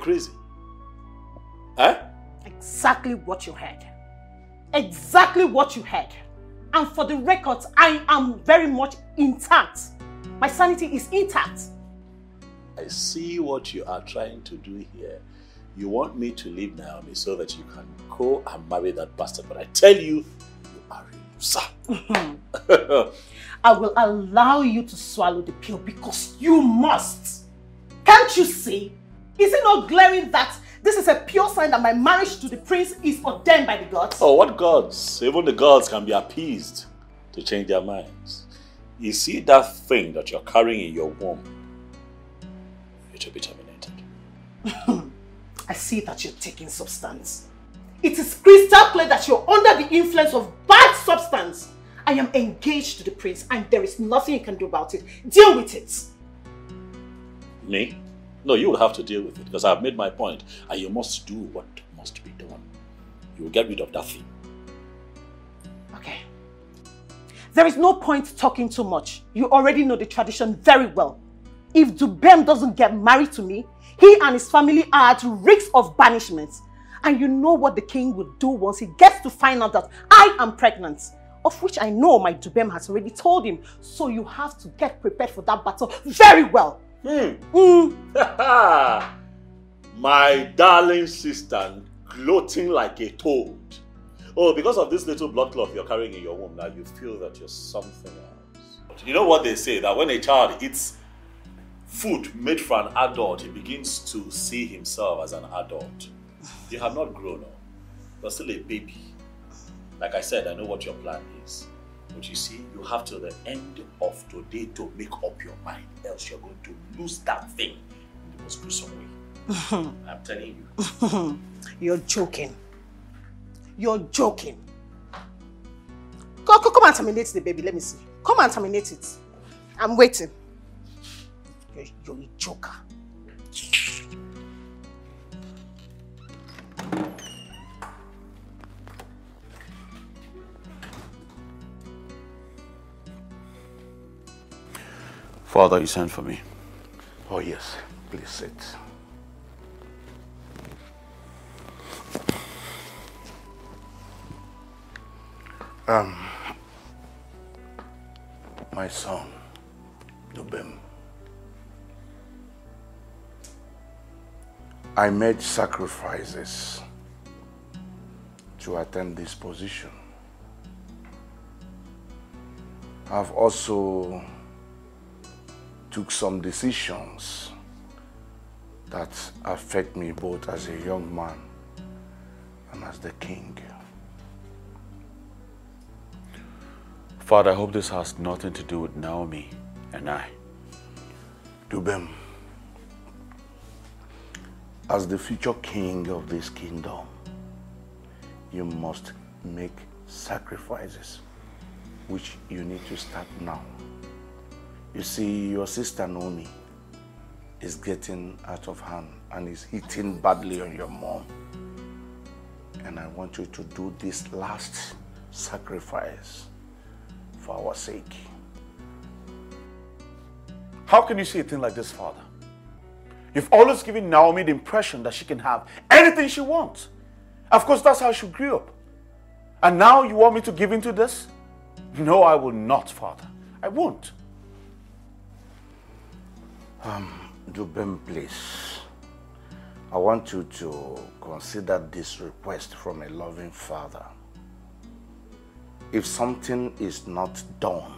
Crazy? Eh? Exactly what you heard. Exactly what you heard. And for the record, I am very much intact. My sanity is intact. I see what you are trying to do here. You want me to leave Naomi so that you can go and marry that bastard, but I tell you, you are a loser. I will allow you to swallow the pill because you must. Can't you see? Is it not glaring that this is a pure sign that my marriage to the prince is ordained by the gods? Oh, what gods? Even the gods can be appeased to change their minds. You see that thing that you're carrying in your womb, it will be terminated. I see that you're taking substance. It is crystal clear that you're under the influence of bad substance. I am engaged to the prince and there is nothing you can do about it. Deal with it. Me? No, you will have to deal with it because I've made my point and you must do what must be done. You will get rid of that thing. Okay. There is no point talking too much. You already know the tradition very well. If Dubem doesn't get married to me, he and his family are at risk of banishment. And you know what the king will do once he gets to find out that I am pregnant. Of which I know my Dubem has already told him. So you have to get prepared for that battle very well. Hmm. Mm. my darling sister gloating like a toad. Oh, because of this little blood clot you're carrying in your womb, now you feel that you're something else. You know what they say, that when a child eats food made for an adult, he begins to see himself as an adult. You have not grown up. You're still a baby. Like I said, I know what your plan is. But you see, you have till the end of today to make up your mind, else you're going to lose that thing in the most gruesome way. I'm telling you. You're joking. You're joking. Go, go, come and terminate the baby. Let me see. Come and terminate it. I'm waiting. You're, you're a joker. Father, you sent for me. Oh, yes. Please sit. Um, my son, Dubem. I made sacrifices to attain this position. I've also took some decisions that affect me both as a young man and as the king. Father, I hope this has nothing to do with Naomi and I. Dubem, as the future king of this kingdom, you must make sacrifices, which you need to start now. You see, your sister Naomi is getting out of hand and is hitting badly on your mom. And I want you to do this last sacrifice for our sake. How can you say a thing like this, Father? You've always given Naomi the impression that she can have anything she wants. Of course, that's how she grew up. And now you want me to give in to this? No, I will not, Father. I won't. Um, Dubem, please. I want you to consider this request from a loving father. If something is not done,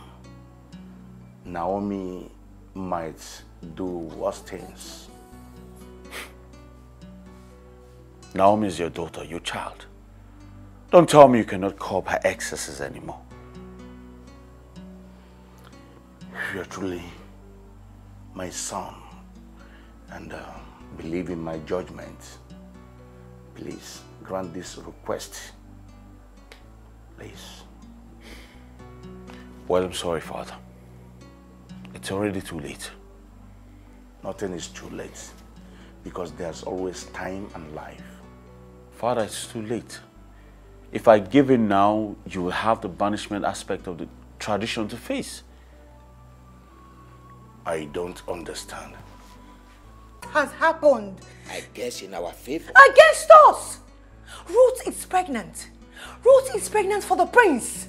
Naomi might do worse things. Naomi is your daughter, your child. Don't tell me you cannot curb her excesses anymore. You're truly my son and uh, believe in my judgment. Please grant this request. Please. Well, I'm sorry, Father. It's already too late. Nothing is too late because there's always time and life. Father, it's too late. If I give in now, you will have the banishment aspect of the tradition to face. I don't understand. Has happened I guess in our favor. against us. Ruth is pregnant. Ruth is pregnant for the prince.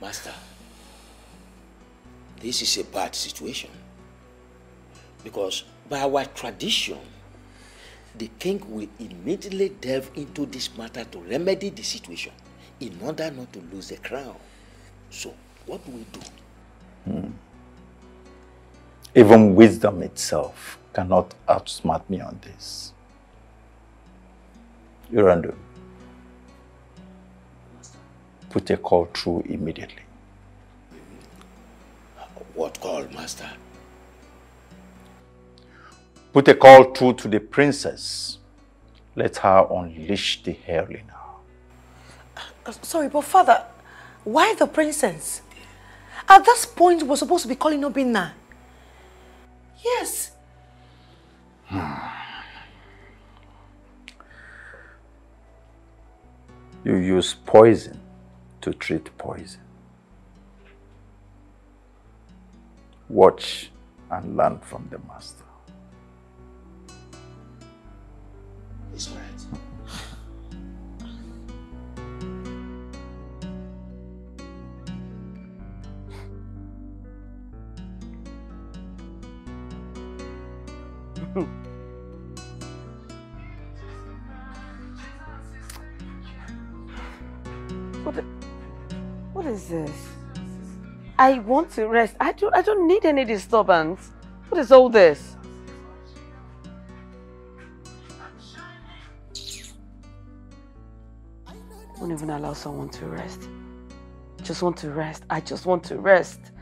Master, this is a bad situation. Because by our tradition, the king will immediately delve into this matter to remedy the situation in order not to lose the crown. So, what do we do? Hmm. Even wisdom itself cannot outsmart me on this. Urandu, put a call through immediately. What call, Master? Put a call through to the princess. Let her unleash the hairy now. Uh, Sorry, but father, why the princess? At this point, we're supposed to be calling Obinna. Yes. Hmm. You use poison to treat poison. Watch and learn from the master. It's all What, what is this? I want to rest. I don't, I don't need any disturbance. What is all this? I Won't even allow someone to rest. Just want to rest. I just want to rest.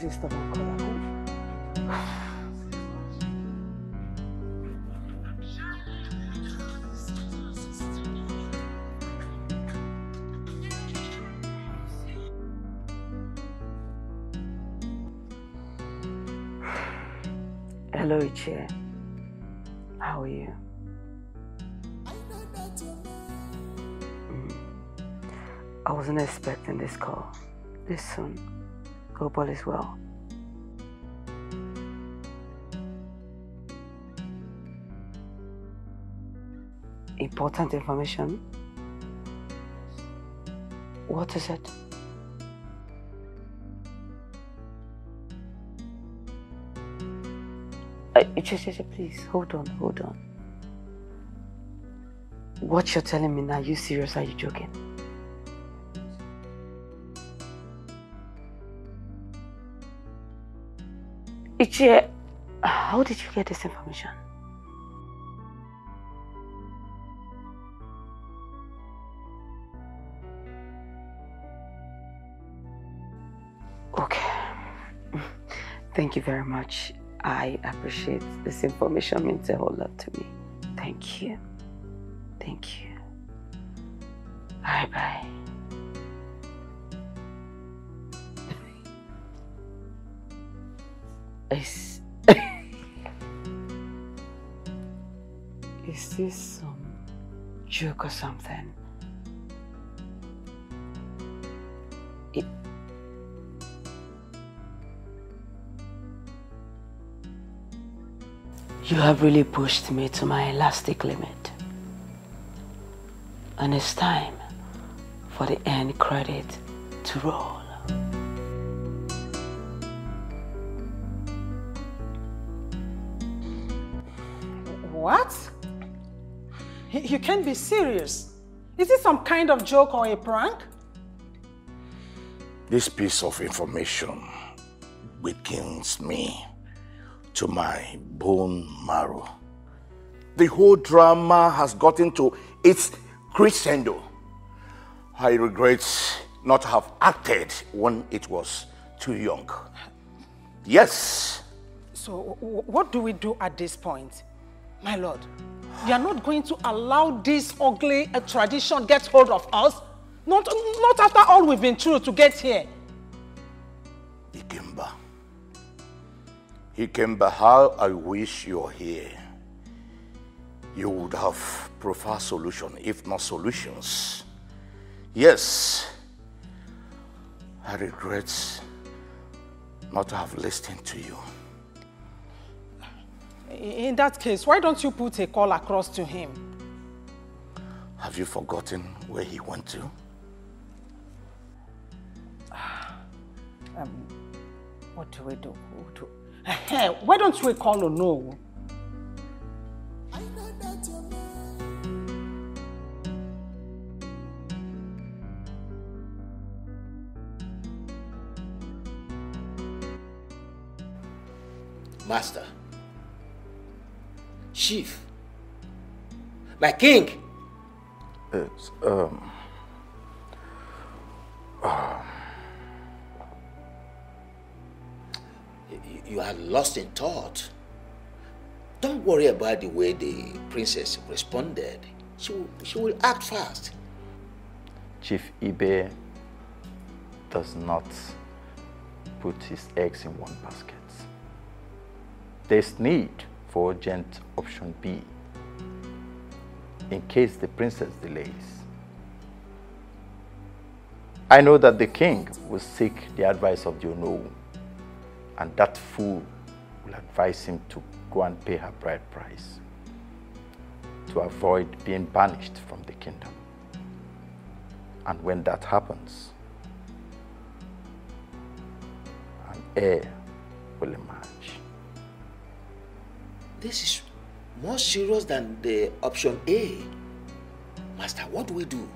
This stubborn color? Hello, Ichie. How are you? Mm. I wasn't expecting this call this soon. Hope all is well. Important information? What is it? Uh, just, just, please, hold on, hold on. What you're telling me now, are you serious? Are you joking? How did you get this information? Okay. Thank you very much. I appreciate this information means a whole lot to me. Thank you. Thank you. Bye bye. Is, is this some joke or something? It, you have really pushed me to my elastic limit. And it's time for the end credit to roll. You can't be serious. Is this some kind of joke or a prank? This piece of information weakens me to my bone marrow. The whole drama has gotten to its crescendo. I regret not to have acted when it was too young. Yes, So, what do we do at this point? My lord, we are not going to allow this ugly uh, tradition get hold of us. Not, not after all we've been through to get here. Ikemba. Ikemba, how I wish you're here. You would have preferred solution, if not solutions. Yes, I regret not to have listened to you. In that case, why don't you put a call across to him? Have you forgotten where he went to? Um, what do we do? What do- Eh, Why don't we call Ono? Master, Chief, my king. It's, um, You- You are lost in thought. Don't worry about the way the princess responded. She will, she will act fast. Chief Ibe does not put his eggs in one basket. There's need urgent option B in case the princess delays. I know that the king will seek the advice of the and that fool will advise him to go and pay her bride price to avoid being banished from the kingdom. And when that happens, an heir will emerge. This is more serious than the option A. Master, what do we do?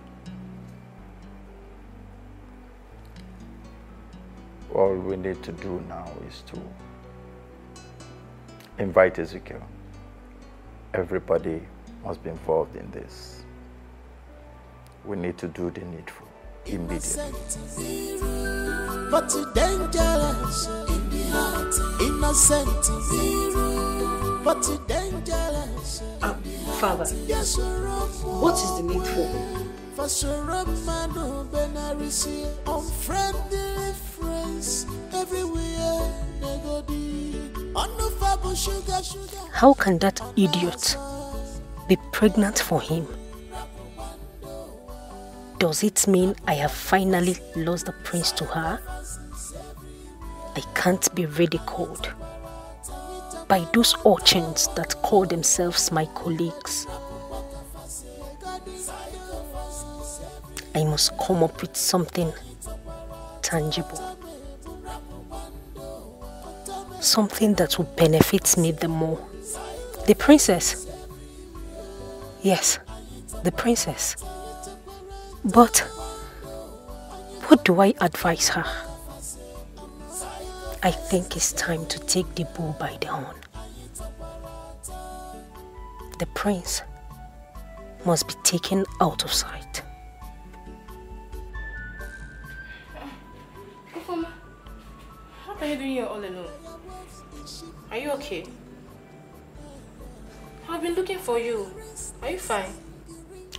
All we need to do now is to invite Ezekiel. Everybody must be involved in this. We need to do the needful immediately. but dangerous in the heart. Innocent zero, but dangerous. Um, Father, Yes, what is the need For unfriendly friends everywhere. Negodi, unfabu sugar sugar. How can that idiot be pregnant for him? Does it mean I have finally lost the prince to her? I can't be ridiculed by those urchins that call themselves my colleagues. I must come up with something tangible. Something that will benefit me the more. The princess. Yes, the princess. But what do I advise her? I think it's time to take the bull by the horn. The prince must be taken out of sight. Kufuma, how are you doing here all alone? Are you okay? I've been looking for you. Are you fine?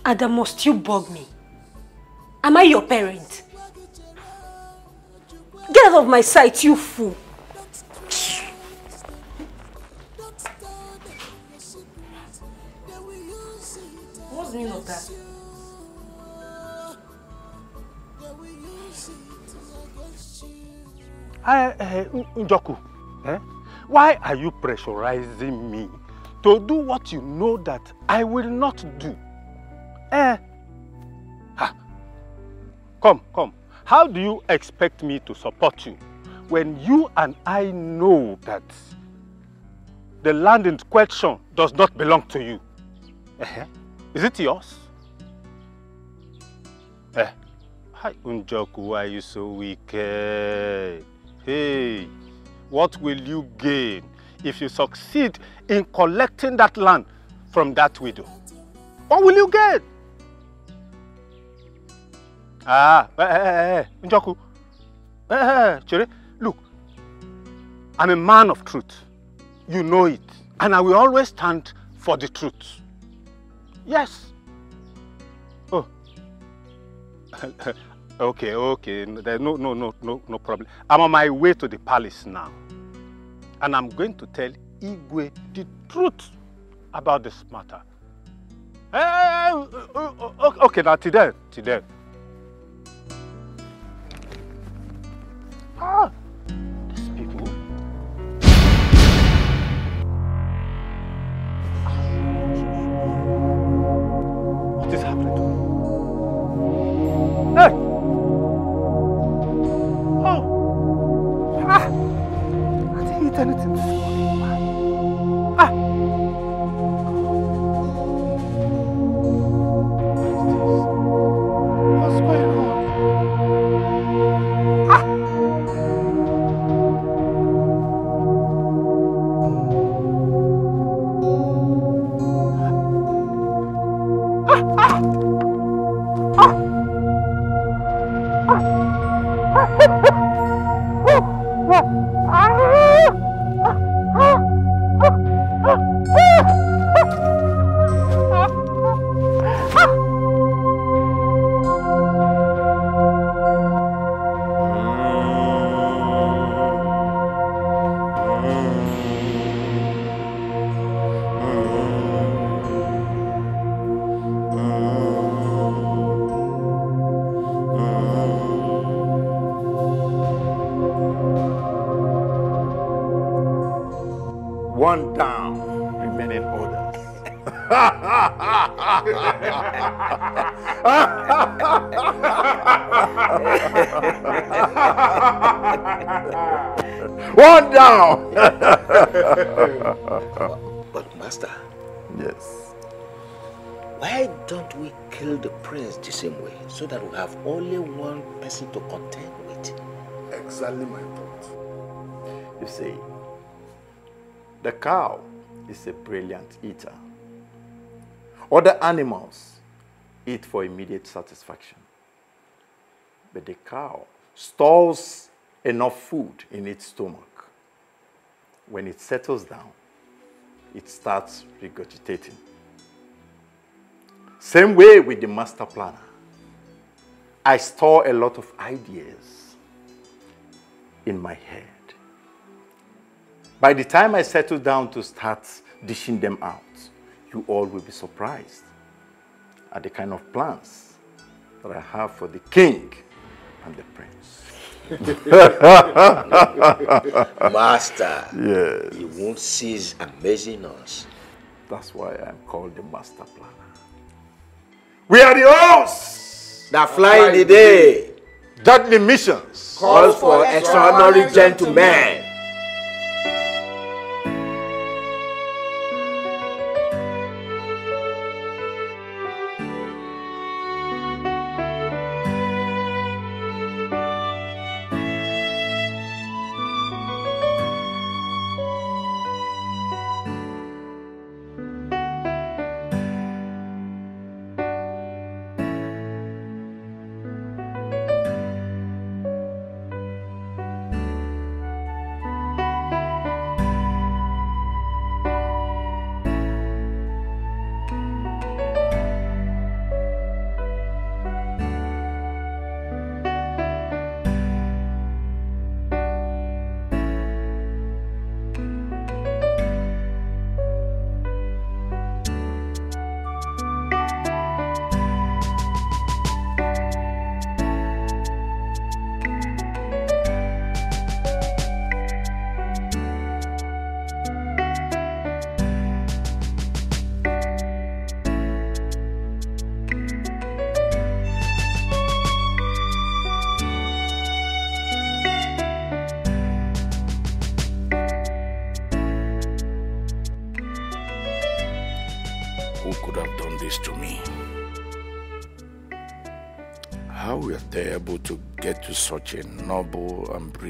Adam, must you bug me? Am I your parent? Get out of my sight, you fool! What's the meaning of that? I, uh, Njoku, eh? why are you pressurizing me to do what you know that I will not do? Eh? Ha. Come, come. How do you expect me to support you when you and I know that the land in question does not belong to you? Eh? Is it yours? Eh? Hi, Unjoku, why are you so wicked? Hey, what will you gain if you succeed in collecting that land from that widow? What will you get? Ah, eh, eh, eh, eh, Njoku. Eh, eh, eh, Chere, look, I'm a man of truth. You know it. And I will always stand for the truth. Yes. Oh. okay, okay. There's no, no, no, no, no problem. I'm on my way to the palace now. And I'm going to tell Igwe the truth about this matter. Eh, eh, eh, eh, okay, now, till then, till then. Ah, we kill the prince the same way so that we have only one person to contend with? Exactly my thought. You see, the cow is a brilliant eater. Other animals eat for immediate satisfaction. But the cow stores enough food in its stomach. When it settles down, it starts regurgitating. Same way with the master planner. I store a lot of ideas in my head. By the time I settle down to start dishing them out, you all will be surprised at the kind of plans that I have for the king and the prince. Master, Yes. you won't cease amazing us. That's why I'm called the master planner. We are the ones that fly in the day. Deadly missions Calls for extraordinary gentlemen.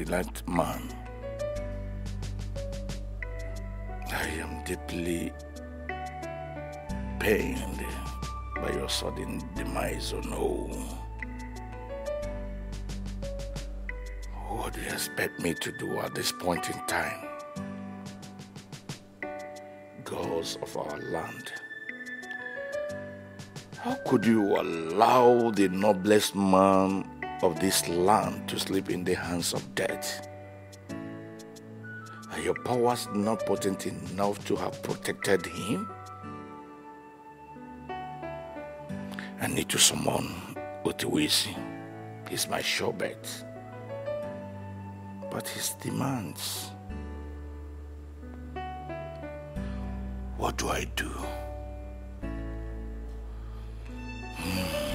And man? I am deeply pained by your sudden demise, oh no. What do you expect me to do at this point in time? gods of our land. How could you allow the noblest man of this land to sleep in the hands of death? Are your powers not potent enough to have protected him? I need to summon Otiwisi. He's my sure bet. But his demands. What do I do? Hmm.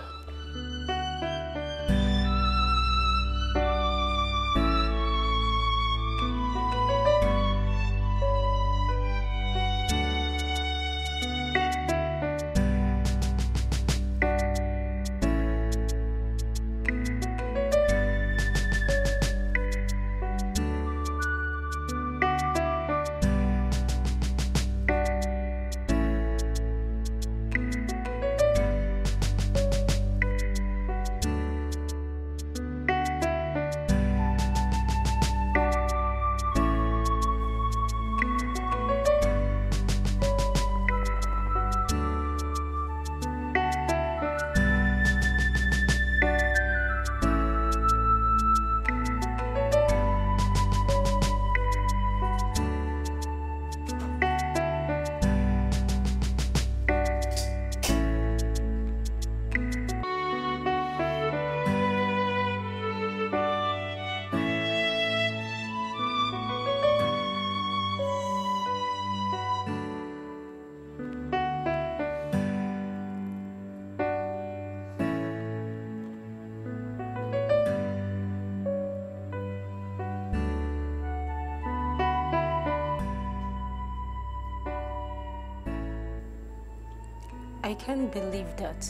I can't believe that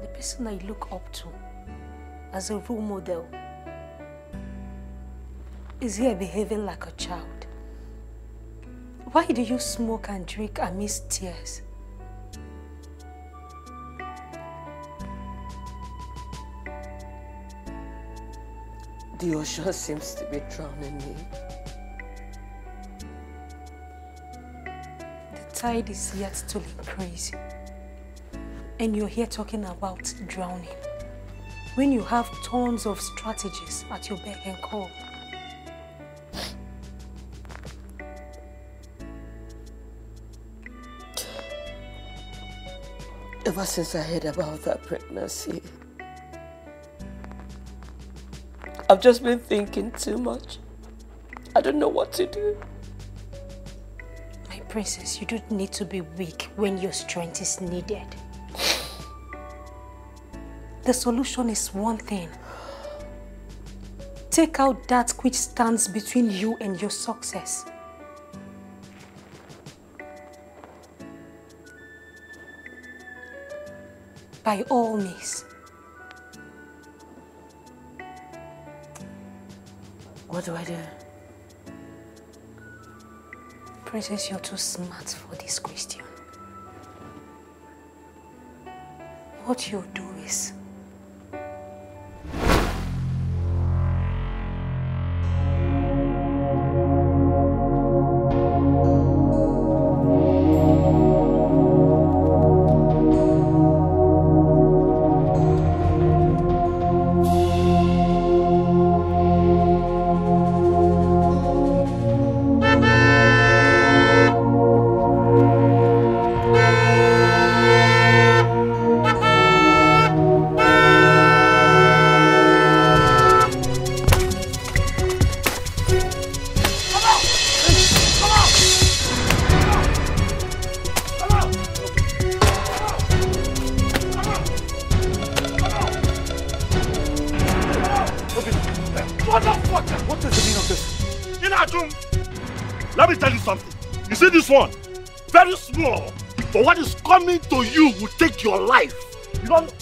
the person I look up to as a role model is here behaving like a child. Why do you smoke and drink amidst tears? The ocean seems to be drowning me. The tide is yet to increase. And you're here talking about drowning when you have tons of strategies at your beck and call. Ever since I heard about that pregnancy, I've just been thinking too much. I don't know what to do. My princess, you don't need to be weak when your strength is needed. The solution is one thing. Take out that which stands between you and your success. By all means. What do I do? Princess, you're too smart for this question. What you do is see this one? Very small. But what is coming to you will take your life. You don't.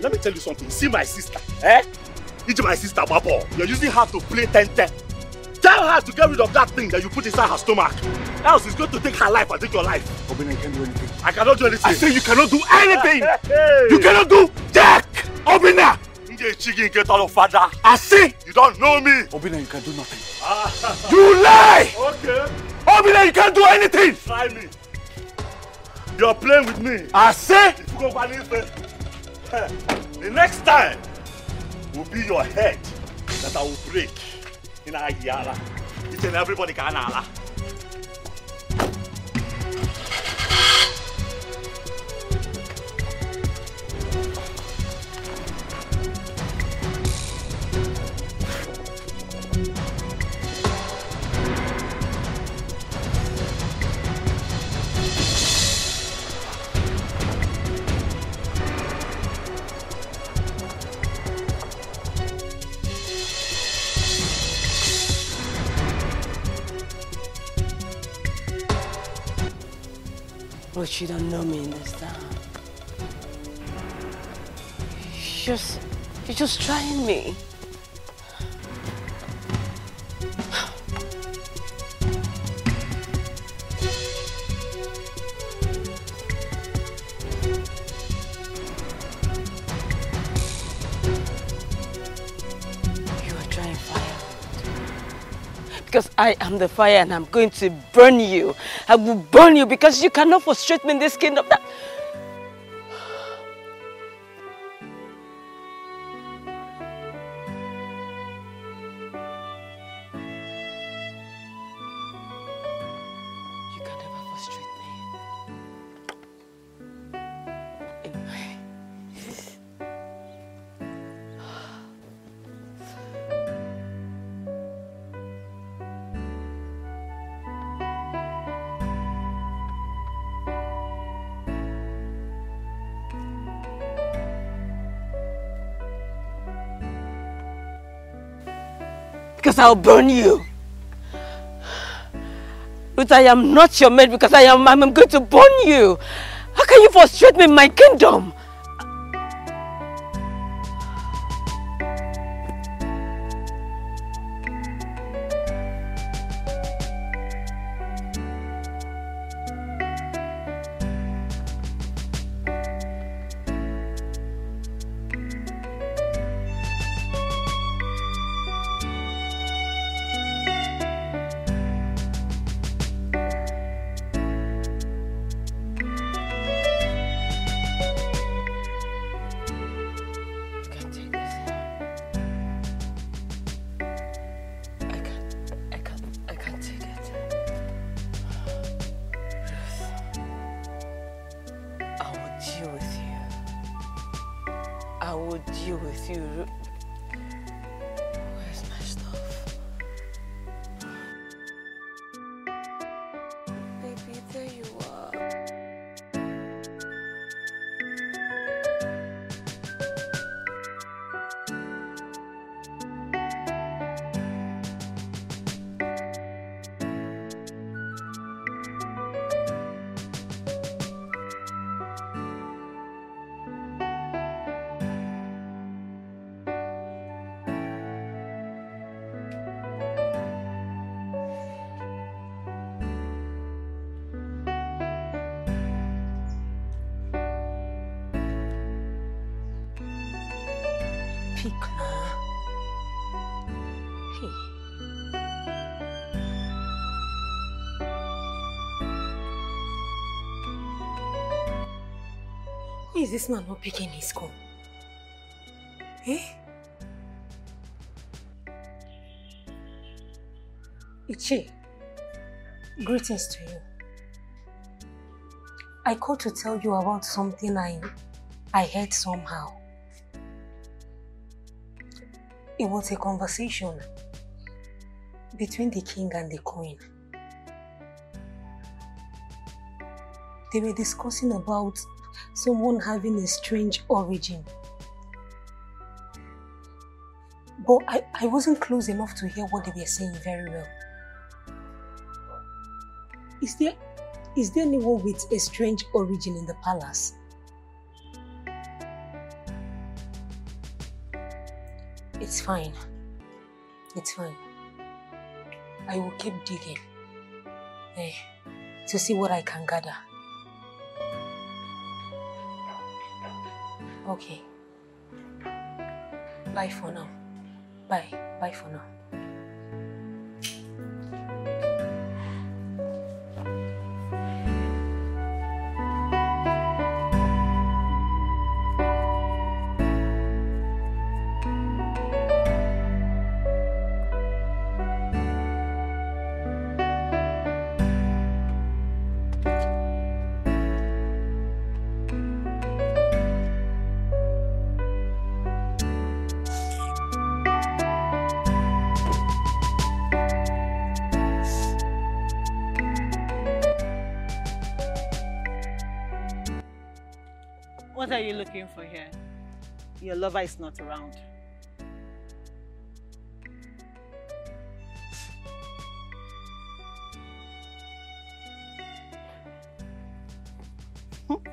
Let me tell you something. See my sister, eh? It's my sister, Babo. You're using her to play 10-10. Tell her to get rid of that thing that you put inside her stomach. Else it's going to take her life and take your life. Obina, I can't do anything. I cannot do anything. I say you cannot do anything. Hey. You cannot do jack. Obina. Nje chicken get all of father. I see. You don't know me. Obina, you can do nothing. You lie! Okay. Obina, you can't do anything. Try me. You're playing with me. I say. The next time will be your head that I will break in a yara. Each and everybody can ala. But you don't know me in this town. You're just, you're just trying me. Because I am the fire and I'm going to burn you. I will burn you because you cannot frustrate me in this kingdom. That- I'll burn you. Ruth, I am not your mate because I am I'm going to burn you. How can you frustrate me in my kingdom? I will deal with you. This man not picking his call? Eh? Ichie, greetings to you. I called to tell you about something I, I heard somehow. It was a conversation between the king and the queen. They were discussing about someone having a strange origin. But I, I wasn't close enough to hear what they were saying very well. Is there is there anyone with a strange origin in the palace? It's fine. It's fine. I will keep digging eh, to see what I can gather. Okay. Bye for now. Bye. Bye for now. Your lover is not around.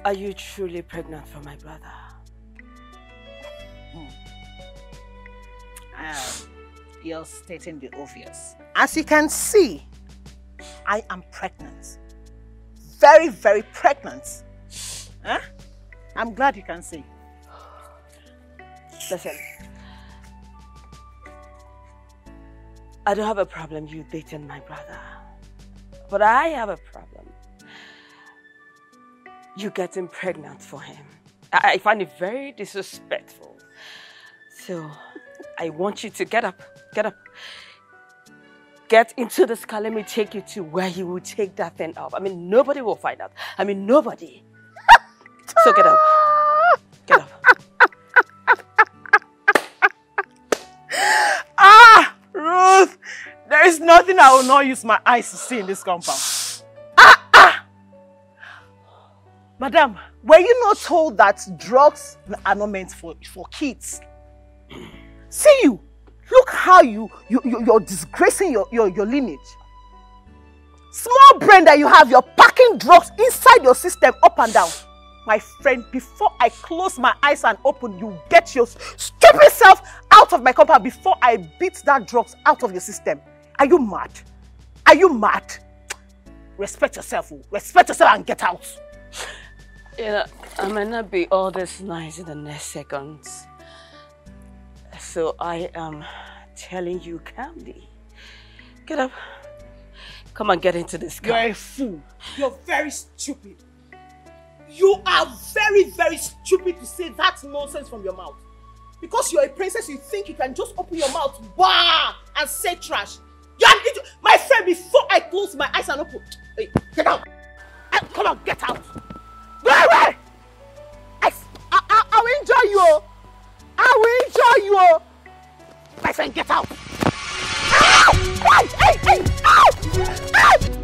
Are you truly pregnant for my brother? Um, you're stating the obvious. As you can see, I am pregnant. Very, very pregnant. Huh? I'm glad you can see. Listen, I don't have a problem you dating my brother. But I have a problem. You getting pregnant for him. I, I find it very disrespectful. So I want you to get up, get up. Get into this car. Let me take you to where you will take that thing up. I mean, nobody will find out. I mean, nobody. so get up. Is nothing I will not use my eyes to see in this compound. Ah! Ah! Madam, were you not told that drugs are not meant for, for kids? See you! Look how you, you, you, you're disgracing your, your, your lineage. Small brain that you have, you're packing drugs inside your system up and down. My friend, before I close my eyes and open, you get your stupid self out of my compound before I beat that drugs out of your system. Are you mad? Are you mad? Respect yourself. oh. Respect yourself and get out. You know, I might not be all this nice in the next seconds. So I am telling you calmly. Get up. Come on, get into this car. You're a fool. You're very stupid. You are very, very stupid to say that nonsense from your mouth. Because you're a princess, you think you can just open your mouth, wow, and say trash. You are, it, my friend, before I close my eyes and open, hey, get out. I, come on, get out. Go away. I, I, I, will enjoy you. I will enjoy you. My friend, get out. Ow! Hey, hey, hey! Ow! Ow!